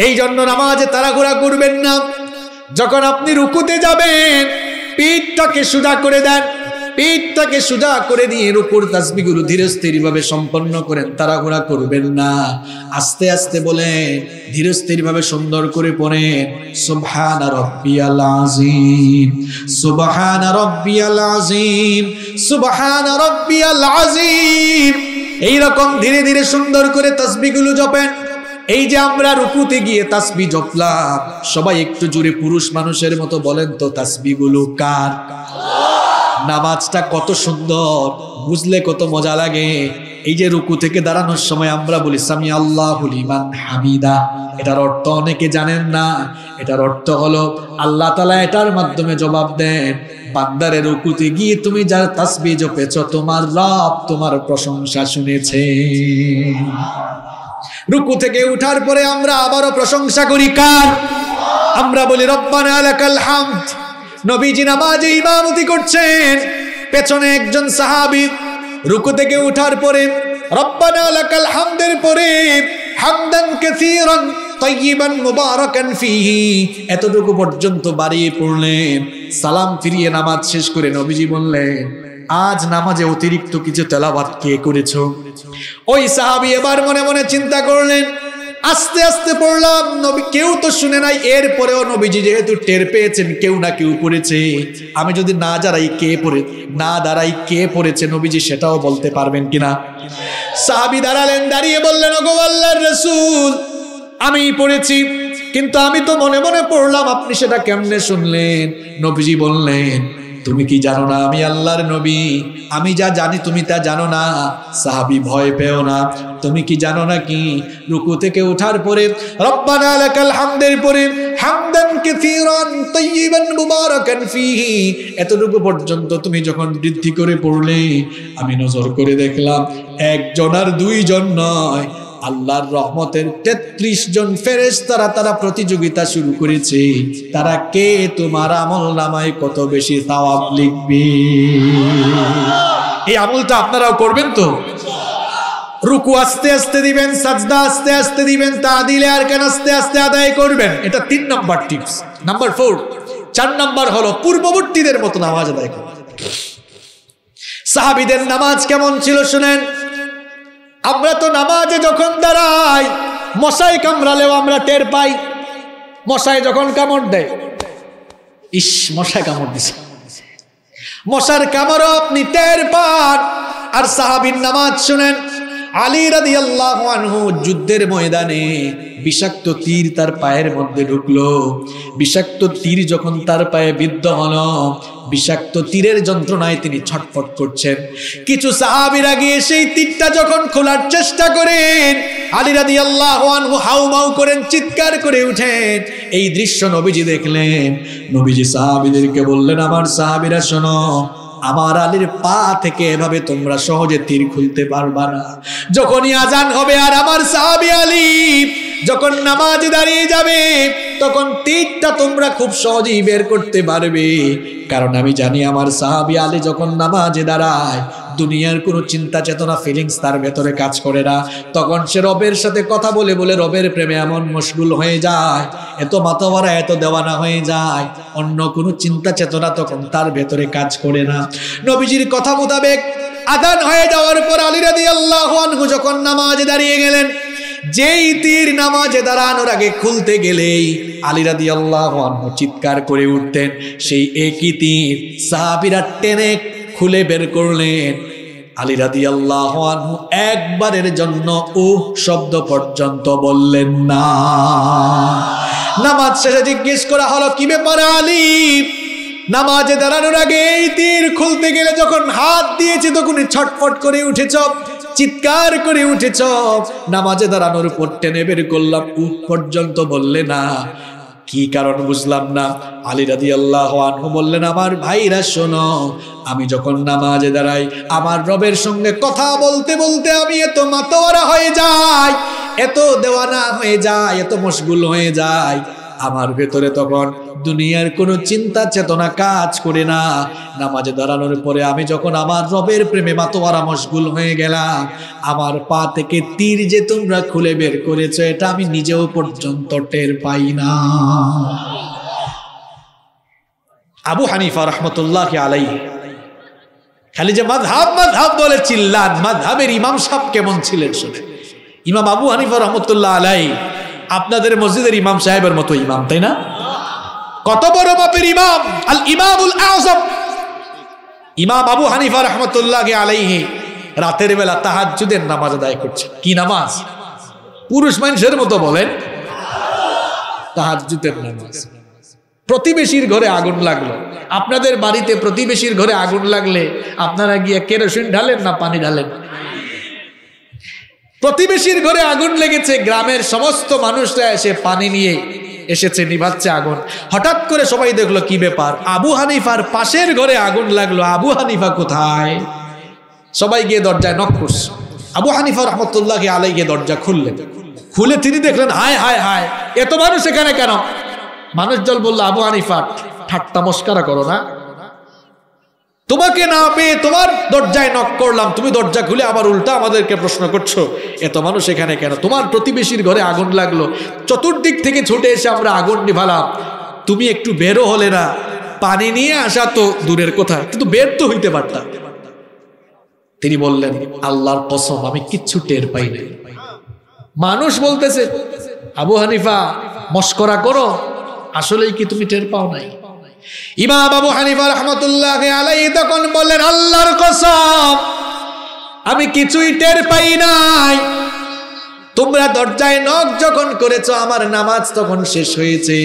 Speaker 1: এই জন্য নামাজে তাড়াহুড়া করবেন না। যখন আপনি রুকুতে যাবেন, পিঠটাকে সুদা করে দেন পিঠটাকে সুদা করে দিয়ে রুকুর তাসবিগুলো ধীরে স্থির ভাবে সম্পন্ন করেন তাড়াহুড়া করবেন না। আস্তে আস্তে বলেন ধীরে স্থির ভাবে সুন্দর করে পড়েন সুবহান রব্বিয়াল আযীম, সুবহান রব্বিয়াল আযীম, সুবহান রব্বিয়াল আযীম। এই রকম ধীরে ধীরে সুন্দর করে তাসবিগুলো জপেন। এই যে আমরা রুকুতে গিয়ে তাসবি জপলাম, সবাই একটু জুড়ে পুরুষ মানুষের মতো বলেন তো তাসবিগুলো কার? নামাজটা কত সুন্দর, বুঝলে কত মজা লাগে। এই যে রুকু থেকে দাঁড়ানোর সময় আমরা বলি সামি আল্লাহ হুলিমান হামিদা। এটার অর্থ অনেকে জানেন না। এটার অর্থ হলো, আল্লাহ তালা এটার মাধ্যমে জবাব দেন, বান্দারে রুকুতে গিয়ে তুমি যার তাসবি জপেছ, তোমার রব তোমার প্রশংসা শুনেছে। রুকু থেকে উঠার পরে আমরা আবারও প্রশংসা করি কার? আমরা বলি, রব্বানা লাকাল হামদ। নবীজি নামাজে ইমামতি করছেন। পেছনে একজন সাহাবি রুকু থেকে উঠার পরে, রব্বানা লাকাল হামদের পরে হামদান কাসীরান তাইয়িবান মুবারাকান ফিহি। এতটুকু পর্যন্ত বাড়িয়ে পড়লেন। সালাম ফিরিয়ে নামাজ শেষ করে নবীজি বললেন, আজ নামাজে অতিরিক্ত কিছু তেলাবাত কে করেছ? ওই সাহাবি এবার মনে মনে চিন্তা করলেন আস্তে আস্তে পড়লাম, নবী কেউ তো শুনে নাই, এরপরেও নবীজি যেহেতু টের পেয়েছেন, কেউ না কেউ পড়েছে। আমি যদি না দাঁড়াই কে পড়ে, না দাঁড়াই কে পড়েছে, নবীজি সেটাও বলতে পারবেন কিনা? সাহাবি দাঁড়ালেন, দাঁড়িয়ে বললেন, ওগো আল্লাহর রসুল, আমি পড়েছি, কিন্তু আমি তো মনে মনে পড়লাম, আপনি সেটা কেমনে শুনলেন? নবীজি বললেন তুমি কি জানো না আমি আল্লাহর নবী? আমি যা জানি তুমি তা জানো না। সাহাবি ভয় পেও না। তুমি কি জানো না কি? রুকু থেকে ওঠার পরে, রব্বানা লাকাল হামদের পরে, হামদান কাসীরান তাইয়িবান মুবারাকান ফিহি। এতটুকু পর্যন্ত তুমি যখন বৃদ্ধি করে পড়লে, আমি নজর করে দেখলাম, একজন আর দুইজন নয়। আল্লাহর রহমতের তেত্রিশ জন ফেরেস তারা তারা প্রতিযোগিতা শুরু করেছে। তারা কে? তোমার আমল নামায় কত বেশি সওয়াব লিখবে? এই আমলটা আপনারাও করবেন তো? রুকু আস্তে আস্তে দিবেন, সাজদা আস্তে আস্তে দিবেন, তা দিলে আর কেন আস্তে আস্তে আদায় করবেন? এটা তিন নম্বর টিপস। নাম্বার ফোর, চার নাম্বার হলো পূর্ববর্তীদের মতো নামাজ আদায় করুন সাহাবিদের নামাজ কেমন ছিল শুনেন? আমরা তো নামাজে যখন দাঁড়াই, মশাই কামড়ালেও আমরা টের পাই। মশাই যখন কামড় দেয়, ইস, মশাই কামড় দিছে। মশার কামড়ও আপনি টের পান। আর সাহাবির নামাজ শুনেন আলী রাদি আল্লাহ যুদ্ধের ময়দানে বিষাক্ত তীর তার পায়ের মধ্যে ঢুকলো। বিষাক্ত তীর যখন তার পায়ে বিদ্ধ হলো, বিষাক্ত তীরের যন্ত্রণায় তিনি ছটফট করছেন। কিছু সাহাবিরা গিয়ে সেই তীরটা যখন খোলার চেষ্টা করেন, আলী রাদি আল্লাহ আনহু হাউ মাউ করেন, চিৎকার করে উঠেন। এই দৃশ্য নবীজি দেখলেন। নবীজি সাহাবিদেরকে বললেন, আমার সাহাবিরা, শোনো আমার আলীর পা থেকে এভাবে তোমরা সহজে তীর খুলতে পারবা না। যখনই আজান হবে আর আমার সাহাবি আলী যখন নামাজ দাঁড়িয়ে যাবে, তখন তীরটা তোমরা খুব সহজেই বের করতে পারবে। কারণ আমি জানি আমার সাহাবি আলী যখন নামাজে দাঁড়ায় দুনিয়ার কোনো চিন্তা চেতনা ফিলিংস তার ভেতরে কাজ করে না। তখন সে রবের সাথে কথা বলে বলে রবের প্রেমে এমন মশগুল হয়ে যায়, এত মাতোয়ারা এত দেওয়ানা হয়ে যায়, অন্য কোনো চিন্তা চেতনা তখন তার ভেতরে কাজ করে না। নবীজির কথা মোতাবেক আদান হয়ে যাওয়ার পর আলী রাদি আল্লাহ যখন নামাজে দাঁড়িয়ে গেলেন, যেই তীর নামাজে দাঁড়ানোর আগে খুলতে গেলেই আলী রাদি আল্লাহ চিৎকার করে উঠতেন, সেই একই তীর সাহাবিরা টেনে খুলে বের করলেন। আলী রাদি আল্লাহ একবারের জন্য ও শব্দ পর্যন্ত বললেন, না। নামাজ শেষে জিজ্ঞেস করা হলো, কি ব্যাপারে আলী? নামাজে দাঁড়ানোর আগে এই তীর খুলতে গেলে যখন হাত দিয়েছে, তখনই ছটফট করে উঠেছ, চিৎকার করে উঠেছ। নামাজে দাঁড়ানোর পর টেনে বের করলাম উঠ পর্যন্ত বললে, না। কি কারণ বুঝলাম না? আলী রাদি আল্লাহ বললেন, আমার ভাইরা, শোনো, আমি যখন নামাজে দাঁড়াই, আমার রবের সঙ্গে কথা বলতে বলতে আমি এত মাতোয়ারা হয়ে যাই, এত দেওয়ানা হয়ে যায় এত মশগুল হয়ে যায় আমার ভেতরে তখন দুনিয়ার কোনো চিন্তা চেতনা কাজ করে না। নামাজে দাঁড়ানোর পরে আমি যখন আমার রবের প্রেমে মাতোয়ারা মশগুল হয়ে গেলাম, আমার পা থেকে তীর যে তোমরা খুলে বের করেছ, এটা আমি নিজেও পর্যন্ত টের পাই না। আবু হানিফা রহমতুল্লাহ আলাই খালি যে মাধাব মাধাব বলে চিল্লান মাধাবের ইমাম সাহেব কেমন ছিলেন শুনে। ইমাম আবু হানিফা রহমতুল্লাহ আলাই আপনাদের মসজিদের ইমাম সাহেবের মতো ইমাম, তাই না? কত বড় মাপের ইমাম! আল ইমামুল আজম। ইমাম আবু হানিফা রহমতুল্লাহ আলাইহি রাতের বেলা তাহাজ্জুদের নামাজ আদায় করছে। কি নামাজ? পুরুষ মানুষের মতো বলেন। তাহাজ্জুদের নামাজ। প্রতিবেশীর ঘরে আগুন লাগল। আপনাদের বাড়িতে প্রতিবেশীর ঘরে আগুন লাগলে আপনারা গিয়ে কেরোসিন ঢালেন না পানি ঢালেন? প্রতিবেশীর ঘরে আগুন লেগেছে, গ্রামের সমস্ত মানুষরা এসে পানি নিয়ে এসেছে, নিভাচ্ছে আগুন। হঠাৎ করে সবাই দেখল, কি ব্যাপার? আবু হানিফার পাশের ঘরে আগুন লাগল, আবু হানিফা কোথায়? সবাই গিয়ে দরজায় নক আবু হানিফা রহমতুল্লাহ আলাই গিয়ে দরজা খুললেন। খুলে তিনি দেখলেন, হায় হায় হায়, এত মানুষ এখানে কেন? মানুষ জল বলল, আবু হানিফা, ঠাট্টা মস্কারা করো না। তোমাকে না পেয়ে তোমার দরজায় নক করলাম, তুমি দরজা খুলে আবার উল্টা আমাদেরকে প্রশ্ন করছ, এত মানুষ এখানে কেন? তোমার প্রতিবেশীর ঘরে আগুন লাগল, চতুর্দিক থেকে ছুটে এসে আমরা আগুন নিভালাম। তুমি একটু বেরো হলে না, পানি নিয়ে আসা তো দূরের কথা, কিন্তু বের তো হইতে পারতাম। তিনি বললেন, আল্লাহর কসম, আমি কিচ্ছু টের পাই নাই। মানুষ বলতেছে, আবু হানিফা, মস্করা করো, আসলেই কি তুমি টের পাও নাই? ইমাম আবু হানিফা রহমতুল্লাহ আলাই তখন বললেন, আল্লাহর কসম, আমি কিছুই টের পাই নাই। তোমরা দরজায় নখ যখন করেছ, আমার নামাজ তখন শেষ হয়েছে।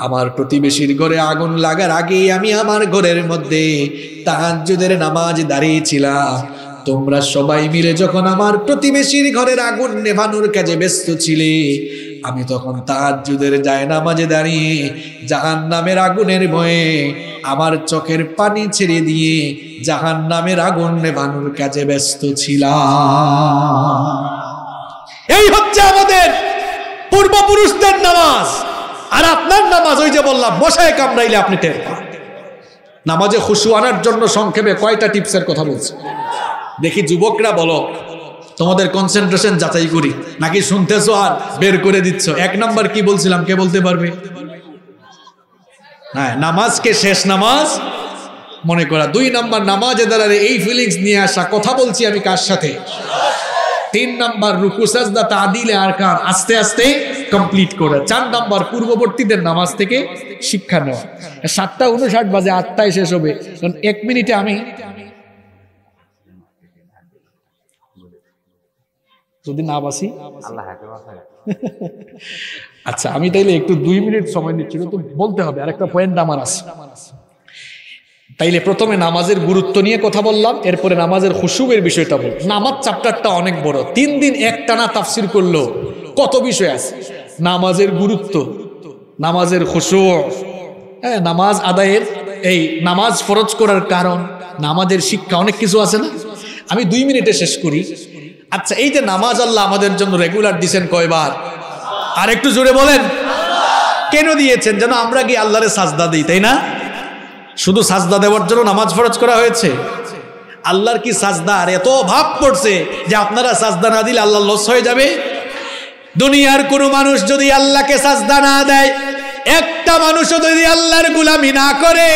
Speaker 1: আমার প্রতিবেশীর ঘরে আগুন লাগার আগেই আমি আমার ঘরের মধ্যে তাহাজ্জুদের নামাজ দাঁড়িয়েছিলাম। তোমরা সবাই মিলে যখন আমার প্রতিবেশীর ঘরের আগুন নেভানোর কাজে ব্যস্ত ছিলে আমি তখন তাহাজ্জুদের যায় নামাজে দাঁড়িয়ে জাহান নামের আগুনের ভয়ে আমার চোখের পানি ছেড়ে দিয়ে জাহান নামের আগুন নেভানোর কাজে ব্যস্ত ছিলাম। এই হচ্ছে আমাদের পূর্বপুরুষদের নামাজ। আর আপনার নামাজ, ওই যে বললাম, মশায় কামড়াইলে আপনি টের পান। নামাজে খুশু আনার জন্য সংক্ষেপে কয়টা টিপসের কথা বলছে? দেখি যুবকরা বলো। তোমাদের কনসেন্ট্রেশন যাচাই করি। নাকি শুনতেছো আর বের করে দিচ্ছ? এক নাম্বার কি বলছিলাম? কে বলতে পারবে? হ্যাঁ নামাজকে শেষ নামাজ মনে করা। দুই নাম্বার, নামাজে দাঁড়ালে এই ফিলিংস নিয়ে আসা। কথা বলছি আমি কার সাথে? তিন নাম্বার, রুকু, সাজদা, তাদিলে আর কান আস্তে আস্তে কমপ্লিট করে। চার নাম্বার, পূর্ববর্তীদের নামাজ থেকে শিক্ষা নেওয়া। সাতটা উনষাট বাজে, আটটায় শেষ হবে। এক মিনিটে আমি যদি না বাসি। আচ্ছা আমি তাইলে একটু দুই মিনিট সময় নিচ্ছি তো বলতে হবে আরেকটা পয়েন্ট আমার আছে। তাইলে প্রথমে নামাজের গুরুত্ব নিয়ে কথা বললাম এরপরে নামাজের খুশুবের বিষয়টা বল নামাজ চ্যাপ্টারটা অনেক বড়। তিন দিন একটানা তাফসির করল কত বিষয় আছে? নামাজের গুরুত্ব নামাজের খুশু। হ্যাঁ নামাজ আদায়ের এই নামাজ ফরজ করার কারণ নামাজের শিক্ষা অনেক কিছু আছে না? আমি দুই মিনিটে শেষ করি। আচ্ছা এই যে নামাজ আল্লাহ আমাদের জন্য রেগুলার দিছেন কয়বার? আর একটু জোরে বলেন। কেন দিয়েছেন? যেন আমরা কি আল্লাহরে সাজদা দিই, তাই না? শুধু সাজদা দেওয়ার জন্য নামাজ ফরজ করা হয়েছে? আল্লাহর কি সাজদা? আর এত ভাব পড়ছে যে আপনারা সাজদা না দিলে আল্লাহ লস হয়ে যাবে? দুনিয়ার কোনো মানুষ যদি আল্লাহকে সাজদা না দেয় একটা মানুষও যদি আল্লাহর গুলামি না করে,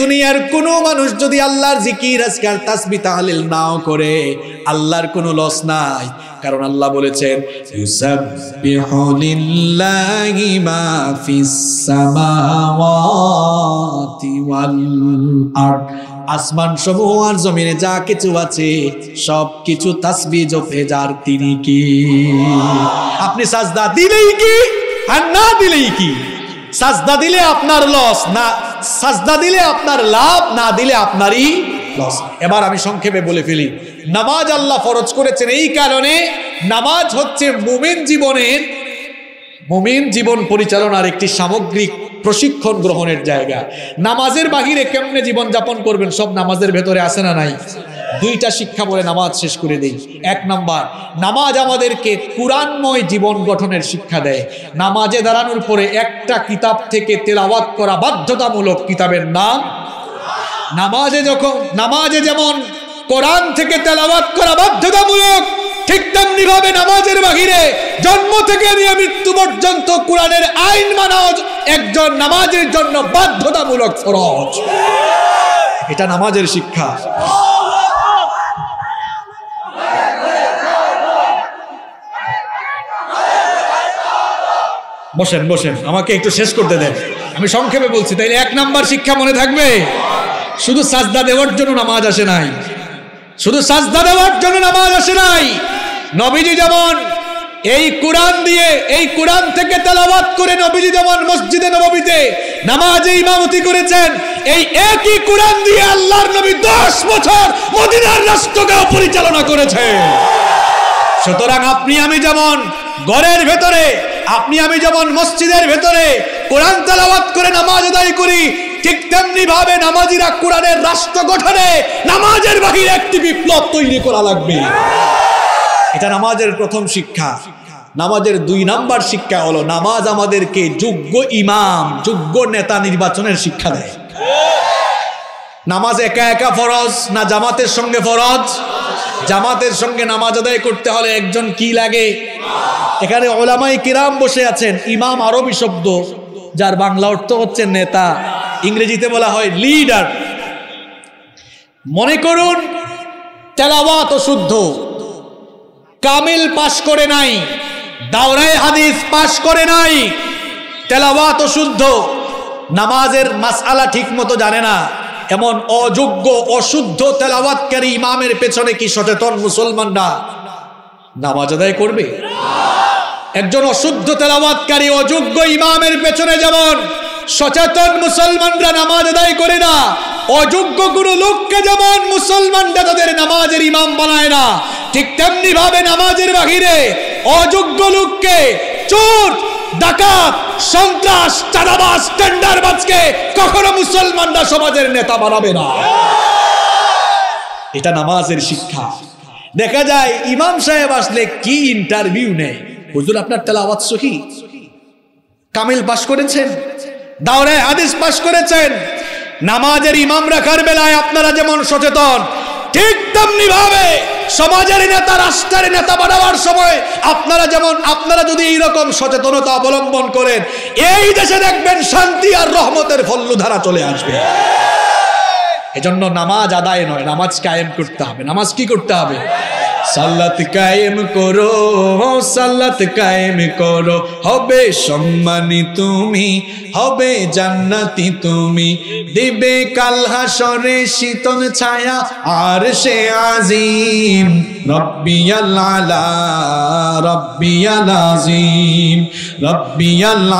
Speaker 1: দুনিয়ার কোনো মানুষ যদি আল্লাহর জিকির আজকাল তাসবি তাহলিল নাও করে, আল্লাহর কোনো লস নাই। কারণ আল্লাহ বলেছেন,
Speaker 2: ইউসাব্বিহু মা ফিস সামাওয়াতি ওয়াল
Speaker 1: আসমান সমূহ আর জমিনে যা কিছু আছে, সব কিছু তাসবি জপে, যার তিনি কি? আপনি সাজদা দিলেই কি আর না দিলেই কি? সাজদা দিলে আপনার লস না, সাজদা দিলে আপনার লাভ, না দিলে আপনারই লস এবার আমি সংক্ষেপে বলে ফেলি, নামাজ আল্লাহ ফরজ করেছেন এই কারণে নামাজ হচ্ছে মুমিন জীবনের, মুমিন জীবন পরিচালনার একটি সামগ্রিক প্রশিক্ষণ গ্রহণের জায়গা। নামাজের বাহিরে কেমনে জীবন যাপন করবেন, সব নামাজের ভেতরে আসে না নাই? দুইটা শিক্ষা বলে নামাজ শেষ করে দেই। এক নাম্বার, নামাজ আমাদেরকে কোরআনময় জীবন গঠনের শিক্ষা দেয়। নামাজে দাঁড়ানোর পরে একটা কিতাব থেকে তেলাওয়াত করা বাধ্যতামূলক কিতাবের নাম। নামাজে যখন, নামাজে যেমন কোরআন থেকে তেলাওয়াত করা বাধ্যতামূলক, ঠিক তেমনি ভাবে নামাজের বাহিরে জন্ম থেকে নিয়ে মৃত্যু পর্যন্ত কোরআনের আইন মানাও একজন নামাজের জন্য বাধ্যতামূলক ফরজ। এটা নামাজের শিক্ষা। বসেন বসেন। আমাকে একটু শেষ করতে দেন। আমি সংক্ষেপে বলছি, তাইলে এক নাম্বার শিক্ষা মনে থাকবে? শুধু সাজদা দেওয়ার জন্য নামাজ আসে নাই। শুধু সাজদা দেওয়ার জন্য নামাজ আসে নাই। নবীজি যেমন এই কোরআন দিয়ে, এই কোরআন থেকে তেলাওয়াত করে নবীজি যেমন মসজিদে নববীতে নামাজে ইমামতি করেছেন, এই একই কোরআন দিয়ে আল্লাহর নবী দশ বছর মদিনার রাষ্ট্রকেও পরিচালনা করেছে সুতরাং আপনি, আমি যেমন ঘরের ভেতরে আপনি আমি যেমন মসজিদের ভেতরে কোরআন তেলাওয়াত করে নামাজ আদায় করি, ঠিক তেমনি ভাবে নামাজিরা কোরআনের রাষ্ট্র গঠনে নামাজের বাহিরে একটি বিপ্লব তৈরি করা লাগবে। এটা নামাজের প্রথম শিক্ষা। নামাজের দুই নাম্বার শিক্ষা হলো, নামাজ আমাদেরকে যোগ্য ইমাম, যোগ্য নেতা নির্বাচনের শিক্ষা দেয়। নামাজ একা একা ফরজ না জামাতের সঙ্গে ফরজ? জামাতের সঙ্গে নামাজ আদায় করতে হলে একজন কি লাগে? এখানে ওলামাই কিরাম বসে আছেন, ইমাম আরবি শব্দ, যার বাংলা অর্থ হচ্ছে নেতা। ইংরেজিতে বলা হয় লিডার। মনে করুন, তেলাওয়াত শুদ্ধ কামিল পাশ করে নাই, দাওরায় হাদিস পাশ করে নাই, তেলাওয়াত শুদ্ধ নামাজের মাসআলা ঠিক মতো জানে না। এমন অযোগ্য, অশুদ্ধ তেলাওয়াতকারী ইমামের পেছনে কি সচেতন মুসলমানরা? নামাজ আদায় করবে? একজন অশুদ্ধ তেলাওয়াতকারী, অযোগ্য ইমামের পেছনে যেমন সচেতন মুসলমানরা নামাজ আদায় করে না, অযোগ্য কোনো লোককে যেমন মুসলমানরা তাদের নামাজের ইমাম বানায় না, ঠিক তেমনি ভাবে নামাজের বাহিরে অযোগ্য লোককে চোর ডাকাত, সন্ত্রাস, চাঁদাবাজ, টেন্ডারবাজকে কখনো মুসলমানরা সমাজের নেতা বানাবে না। এটা নামাজের শিক্ষা। দেখা যায় ইমাম সাহেব আসলে কি ইন্টারভিউ নেয়? হুজুর, আপনার তেলাওয়াত সহি? কামিল পাশ করেছেন? দাওরায় হাদিস পাশ করেছেন? নামাজের ইমাম রাখার বেলায় আপনারা যেমন সচেতন, ঠিক তেমনি ভাবে সমাজের নেতা, রাষ্ট্রের নেতা বানাবার সময় আপনারা যেমন, আপনারা যদি এইরকম সচেতনতা অবলম্বন করেন, এই দেশে দেখবেন শান্তি আর রহমতের ফল্লুধারা চলে আসবে। এজন্য নামাজ আদায় নয়, নামাজ কায়েম করতে হবে। নামাজ কি করতে হবে? সাল্লাত কায়েম করো সাল্লাত কায়েম করো। হবে সম্মানী তুমি, হবে জান্নাতি তুমি। দিবে কাল হাসরে শীতল ছায়া, আর সে আজিম। রব্বিয়াল আলা, রব্বিয়াল আজিম। রব্বিয়াল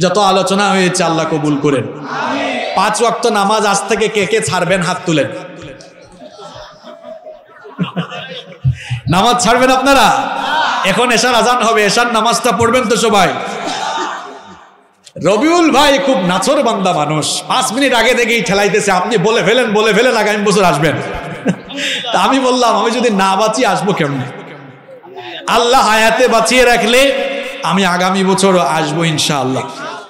Speaker 1: যত আলোচনা হয়েছে, আল্লাহ কবুল করেন। পাঁচ ওয়াক্ত নামাজ আজ থেকে কে কে ছাড়বেন? হাত তুলেন। নামাজ ছাড়বেন আপনারা? এখন এশার আজান হবে, এশার নামাজটা পড়বেন তো সবাই। রবিউল ভাই খুব নাচর বান্দা মানুষ। পাঁচ মিনিট আগে থেকেই ঠেলাইতেছে, আপনি বলে ফেলেন বলে ফেলেন, আগামী বছর আসবেন। তা আমি বললাম, আমি যদি না বাঁচি, আসব কেমন? আল্লাহ হায়াতে বাঁচিয়ে রাখলে আমি আগামী বছর আসব ইনশাআল্লাহ।